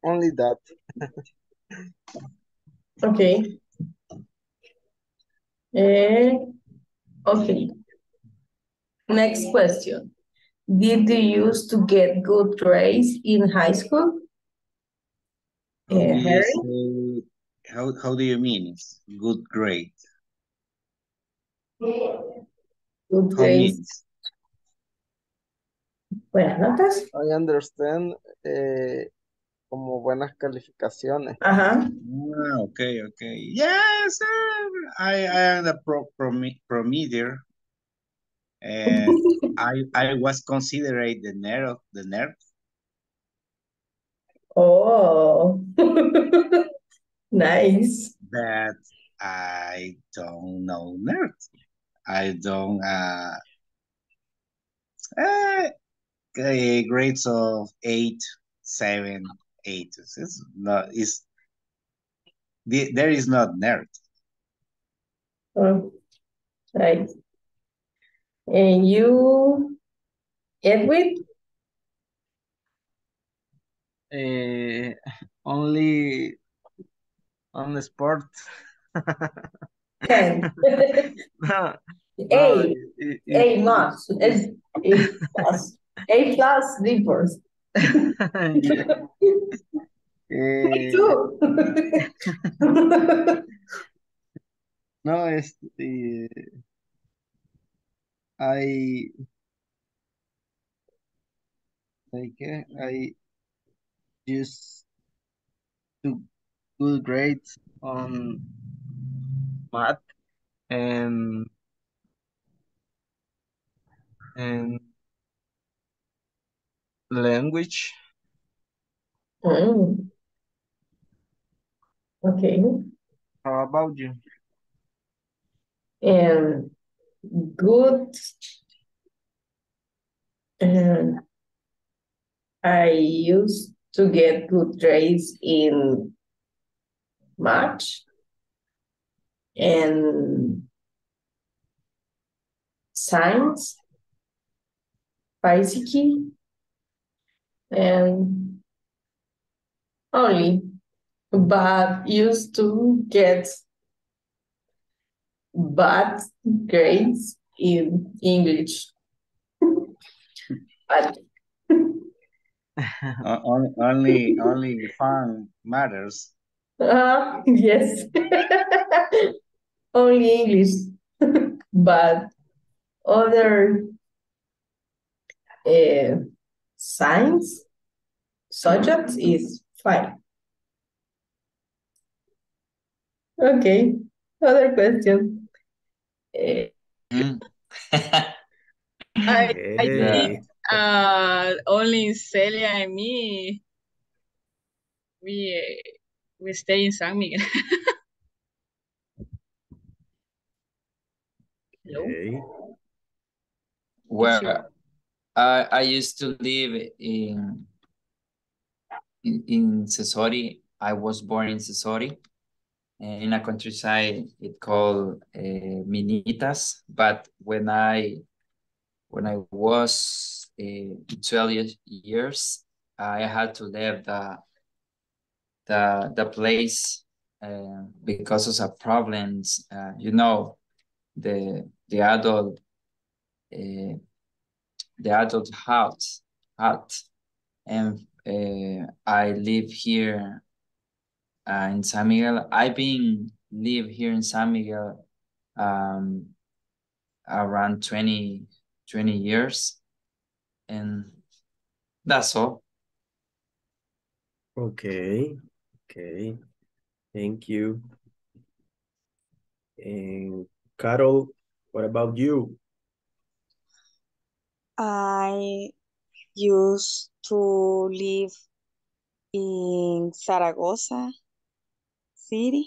only that. Okay. Eh, okay. Next question. Did you used to get good grades in high school? How Eh, do you Harry? say, how, how do you mean it's good grade? Good grades. means? Buenas notas. I understand eh, como buenas calificaciones. Ajá. Ah, okay, okay. Yes, uh, I, I am the pro, promi, prometer. And I I was considered the nerd of the nerd. Oh, nice. But I don't know nerd. I don't uh, uh eh, grades of eight, seven, eight. It's not is the- there is not nerd. Oh, right. And you, Edwin? Eh, only on the sport. Ten. No, no, A, it- A plus, A plus, A plus differs. Me too. no, este, I, I qué? I used to good grades on math and and language. Mm. Okay, How about you? and good. And I used to get good grades in March and science, physics, and only, but used to get bad grades in English. But O- Only only fun matters. uh, yes, only English, but other uh, science subjects is fine. Okay, other question. Eh, I, I think uh, only Celia and me, we, uh, we stay in San Miguel. Hello? Okay. Well, I I used to live in in, in Sesori. I was born in Sesori. In a countryside, it called uh, Minitas. But when I when I was uh, 12 years, I had to leave the the the place uh, because of some problems. Uh, you know, the the adult uh, the adult house hut, and I live here uh, in San Miguel. I've been live here in San Miguel um, around 20, 20 years, and that's all. Okay, okay. Thank you. And Carol, what about you? I used to live in Zaragoza City,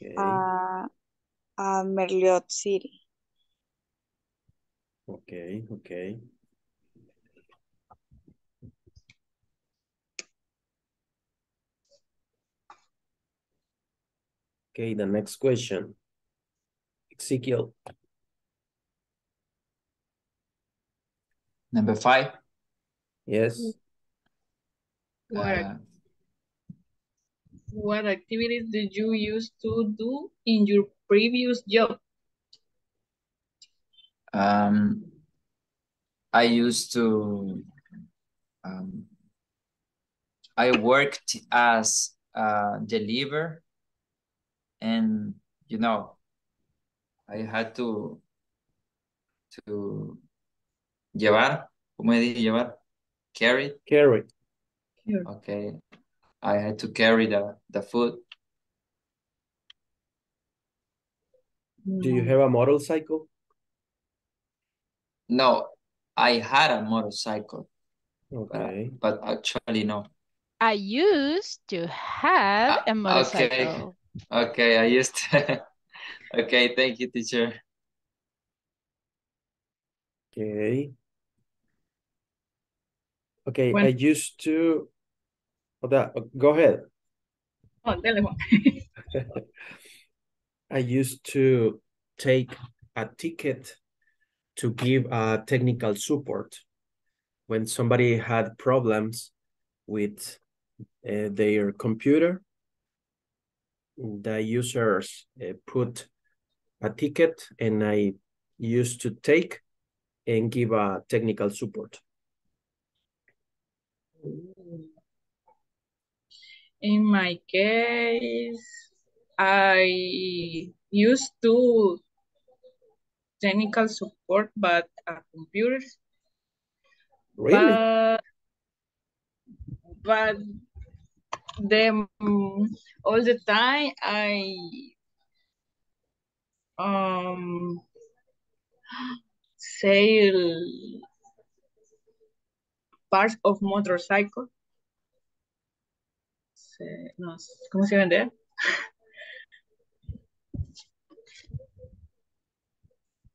Okay, uh, uh, Merliot City. okay, okay. Okay, the next question. Ezekiel, Number five. yes? What, Uh, what activities did you used to do in your previous job? um, I used to. Um, I worked as a deliver, and you know, I had to to llevar, ¿cómo dije llevar? Carry. Carry. Okay, I had to carry the the food. Do you have a motorcycle? No, I had a motorcycle, Okay, but actually no. I used to have ah, a Okay, motorcycle. okay, I used to. Okay, thank you, teacher. okay. Okay, When- I used to, that, go ahead. Oh. I used to take a ticket to give uh, technical support when somebody had problems with uh, their computer. The users uh, put a ticket and I used to take and give a technical support. In my case, I used to technical support, but uh, computers. Really? But but the mm, all the time I um sell parts of motorcycle. Se- no, ¿cómo se vende?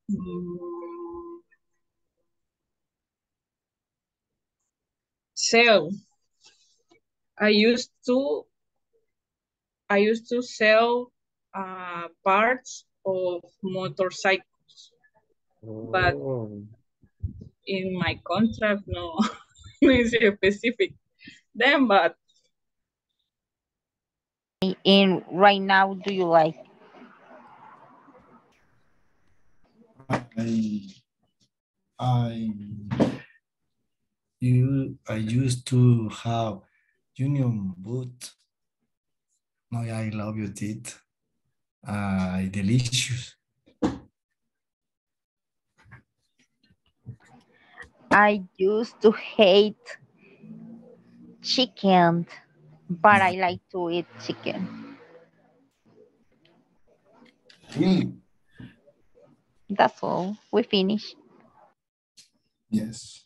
Mm, sell. I used to I used to sell uh, parts of motorcycles, but Oh, in my contract no, no is specific. Then, but And right now, do you like? I, I, you, I used to have union boot. No, I love you, teeth. Uh, delicious. I used to hate chicken, but I like to eat chicken. Mm, That's all. We finished. yes.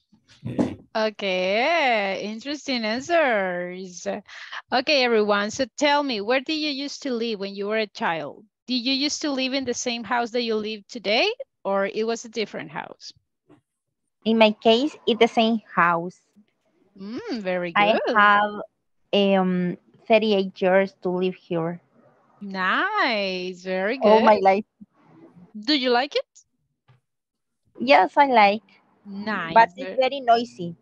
Okay, interesting answers. Okay, everyone. So tell me, where did you used to live when you were a child? Did you used to live in the same house that you live today, or it was a different house? In my case, it's the same house. Mm, very I good. have um 38 years to live here Nice. Very good. all my life. Do you like it? Yes, I like, Nice. but it's very noisy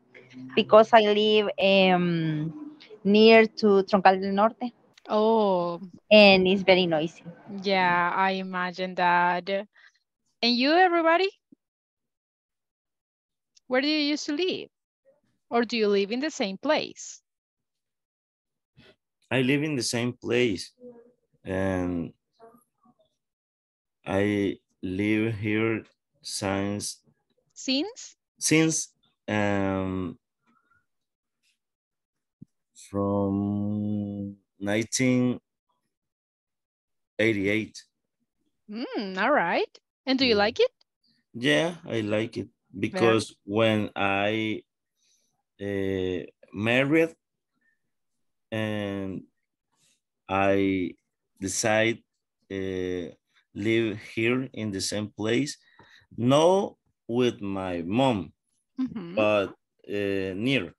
because I live um near to Troncal del Norte Oh, and it's very noisy. yeah, I imagine that. And you, everybody? Where do you used to live? Or do you live in the same place? I live in the same place and I live here since Since? since um from 1988. Mm, all right. And do you like it? Yeah, I like it because when I uh, married and I decide uh, live here in the same place, no with my mom, Mhm. but uh, near.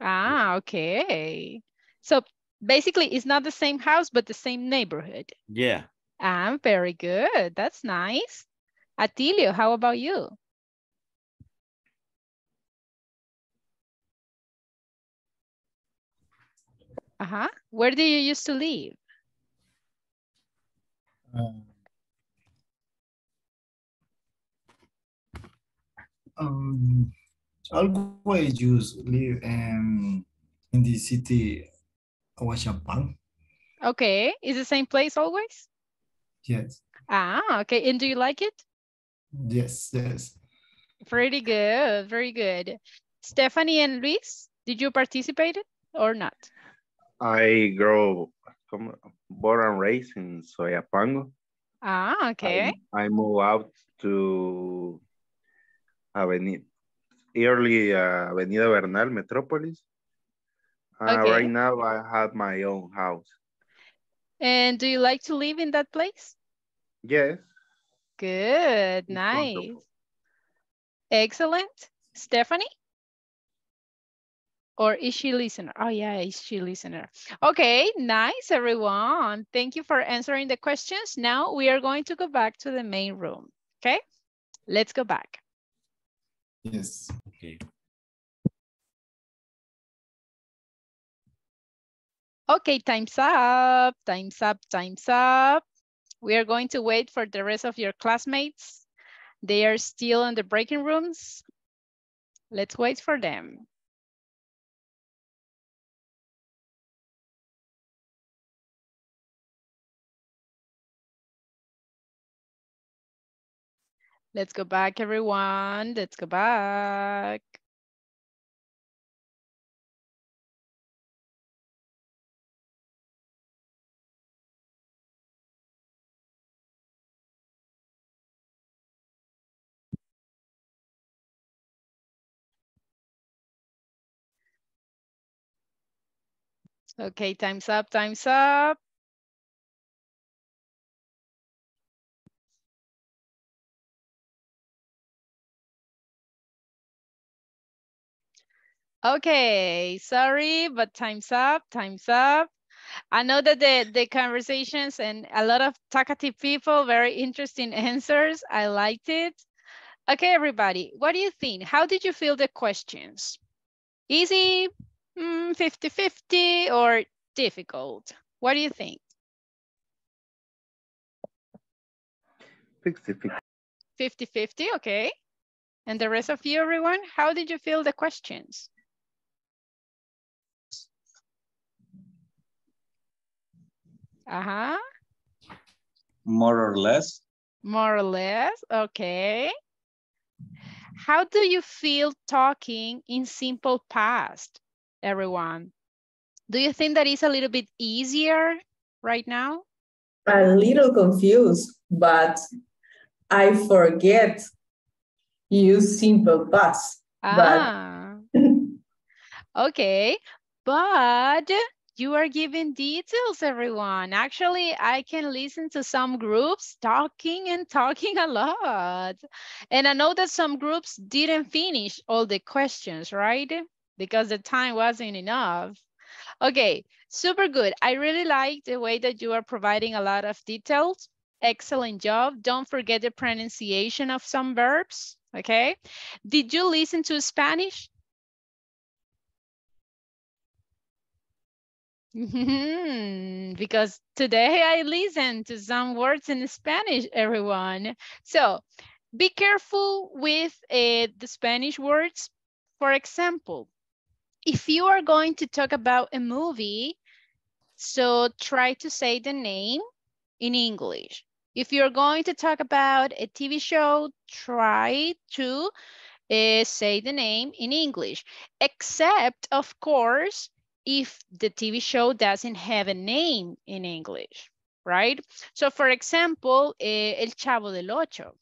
Ah, okay. So basically, it's not the same house, but the same neighborhood. Yeah, Ah, very good. That's nice. Atilio, how about you? Uh-huh. Where do you used to live? Um, always use live um, in the city of Huachapán. Okay. Is the same place always? Yes, Ah, okay. And do you like it? yes, yes. Pretty good. Very good. Stephanie and Luis, did you participate or not? I grow, born and raised in Soyapango. Ah, okay. I, I move out to Avenida, early uh, Avenida Bernal, Metropolis. Uh, Okay. Right now, I have my own house. And do you like to live in that place? Yes, Good. Nice. Excellent. Stephanie? Or is she listener? Oh yeah, is she listener? Okay, nice everyone. Thank you for answering the questions. Now we are going to go back to the main room. Okay, let's go back. Yes. okay. Okay, time's up, time's up, time's up. We are going to wait for the rest of your classmates. They are still in the breaking rooms. Let's wait for them. Let's go back, everyone. Let's go back. Okay, time's up, time's up. Okay, sorry, but time's up, time's up. I know that the, the conversations and a lot of talkative people, very interesting answers. I liked it. Okay, everybody, what do you think? How did you feel the questions? Easy, hmm, 50-50, or difficult? What do you think? 50 50-50, okay. And the rest of you, everyone, how did you feel the questions? Uh-huh, More or less. more or less, okay. How do you feel talking in simple past, everyone? Do you think that is a little bit easier right now? A little confused, but I forget use simple past. Ah, okay, but you are giving details, everyone. Actually, I can listen to some groups talking and talking a lot. And I know that some groups didn't finish all the questions, right? because the time wasn't enough. Okay, super good. I really like the way that you are providing a lot of details. Excellent job. Don't forget the pronunciation of some verbs, okay? Did you listen to Spanish? Mhm, because today I listened to some words in Spanish, everyone. So be careful with uh, the Spanish words. For example, if you are going to talk about a movie, so try to say the name in English. If you're going to talk about a TV show, try to uh, say the name in English, except, of course, if the TV show doesn't have a name in English, right? So for example, eh, El Chavo del Ocho,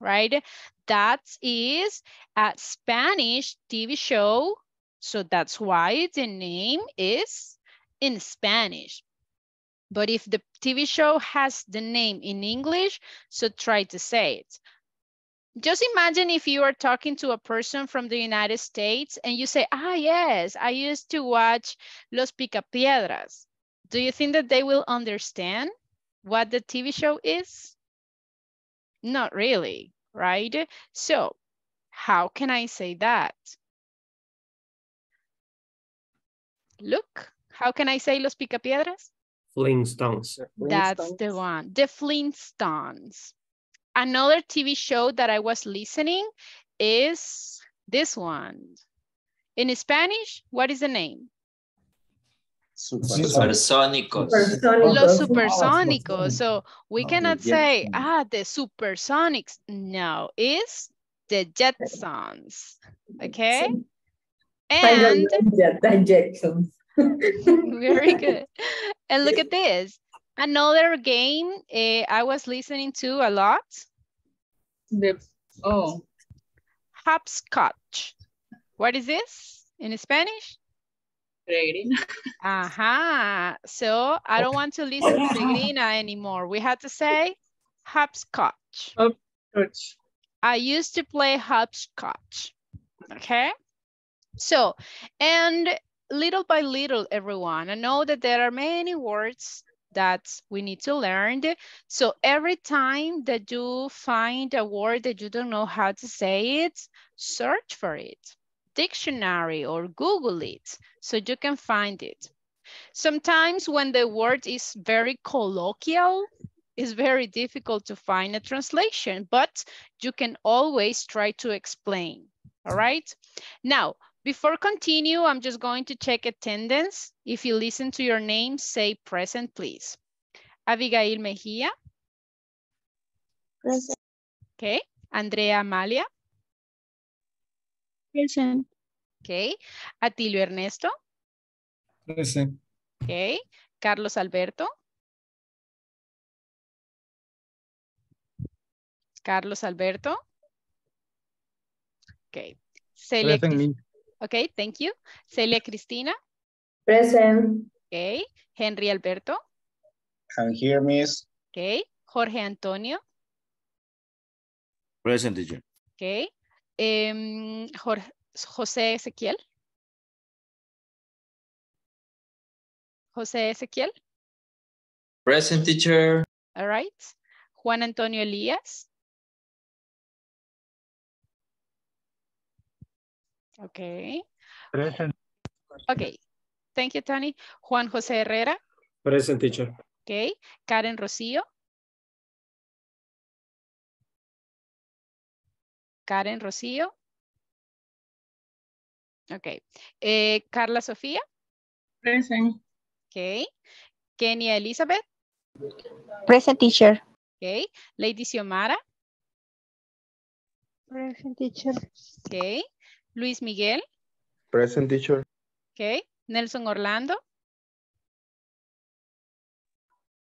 right? That is a Spanish TV show. So that's why the name is in Spanish. But if the TV show has the name in English, so try to say it. Just imagine if you are talking to a person from the United States and you say, ah, yes, I used to watch Los Picapiedras. Do you think that they will understand what the TV show is? Not really, right? So how can I say that? Look, how can I say Los Picapiedras? Flintstones. That's the one, the Flintstones. Another TV show that I was listening is this one. In Spanish, what is the name? Supersónicos. Los supersónicos. So we cannot say, ah, the supersonics. No, it's the Jetsons. Okay? And Injections. very good. And look at this. Another game eh, I was listening to a lot. The oh. Hopscotch. What is this in Spanish? Aha. So I don't want to listen to Peregrina anymore. We had to say hopscotch. Hopscotch. I used to play hopscotch. Okay. So, and little by little, everyone, I know that there are many words that we need to learn. So every time that you find a word that you don't know how to say it, search for it, dictionary or Google it so you can find it. Sometimes when the word is very colloquial, it's very difficult to find a translation, but you can always try to explain, all right? Now, before continue, I'm just going to check attendance. If you listen to your name, say present, please. Abigail Mejia. Present. Okay. Andrea Amalia. Present. Okay. Atilio Ernesto. Present. Okay. Carlos Alberto. Carlos Alberto. Okay. Celia. Present me. Okay, thank you. Celia Cristina. Present. Okay. Henry Alberto. I'm here, miss. Okay. Jorge Antonio. Present teacher. Okay. Em, Jorge, José Ezequiel. José Ezequiel. Present teacher. All right. Juan Antonio Elías. Okay. Present. Okay. Thank you, Tony. Juan José Herrera. Present teacher. Okay. Karen Rocío. Karen Rocío. Ok. Eh, Carla Sofía. Present. Ok. Kenia Elizabeth. Present teacher. Ok. Lady Xiomara. Present teacher. Ok. Luis Miguel. Present teacher. Ok. Nelson Orlando.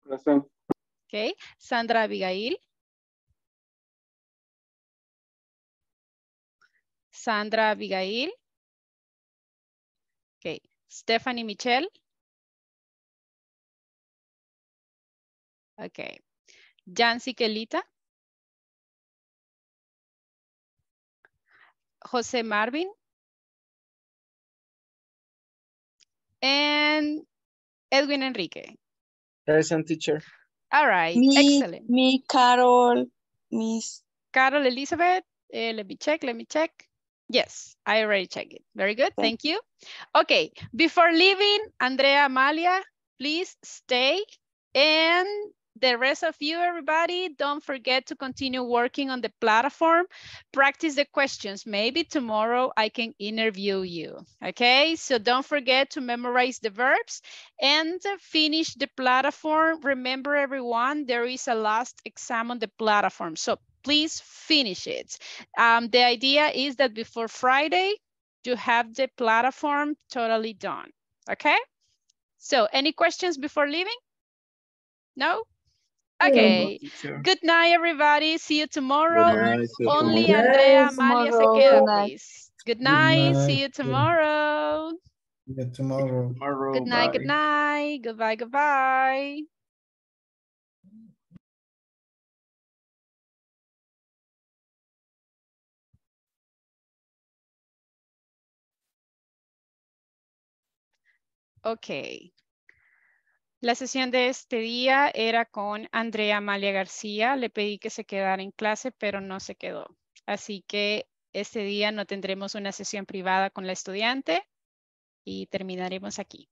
Present. Ok. Sandra Abigail. Sandra Abigail. Ok. Stephanie Michelle. Ok. Jancy Kelita. José Marvin. And Edwin Enrique. Present teacher. All right, Me, excellent. me, Carol, Miss. Carol Elizabeth, eh, let me check, let me check. Yes, I already checked it. Very good, thank you. Okay, before leaving, Andrea Amalia, please stay. And the rest of you, everybody, don't forget to continue working on the platform. Practice the questions. Maybe tomorrow I can interview you. Okay, so don't forget to memorize the verbs and finish the platform. Remember, everyone, there is a last exam on the platform. So please finish it. Um, the idea is that before Friday, you have the platform totally done. Okay, so any questions before leaving? No? Okay. Good night, everybody. See you tomorrow. night, see you Only tomorrow. Andrea Yes, Amalia se tomorrow. queda, Good night. please. Good night. See you tomorrow. Yeah, tomorrow. Tomorrow, Good night. bye. Good night. Goodbye. Goodbye. Ok. La sesión de este día era con Andrea Amalia García. Le pedí que se quedara en clase, pero no se quedó. Así que este día no tendremos una sesión privada con la estudiante y terminaremos aquí.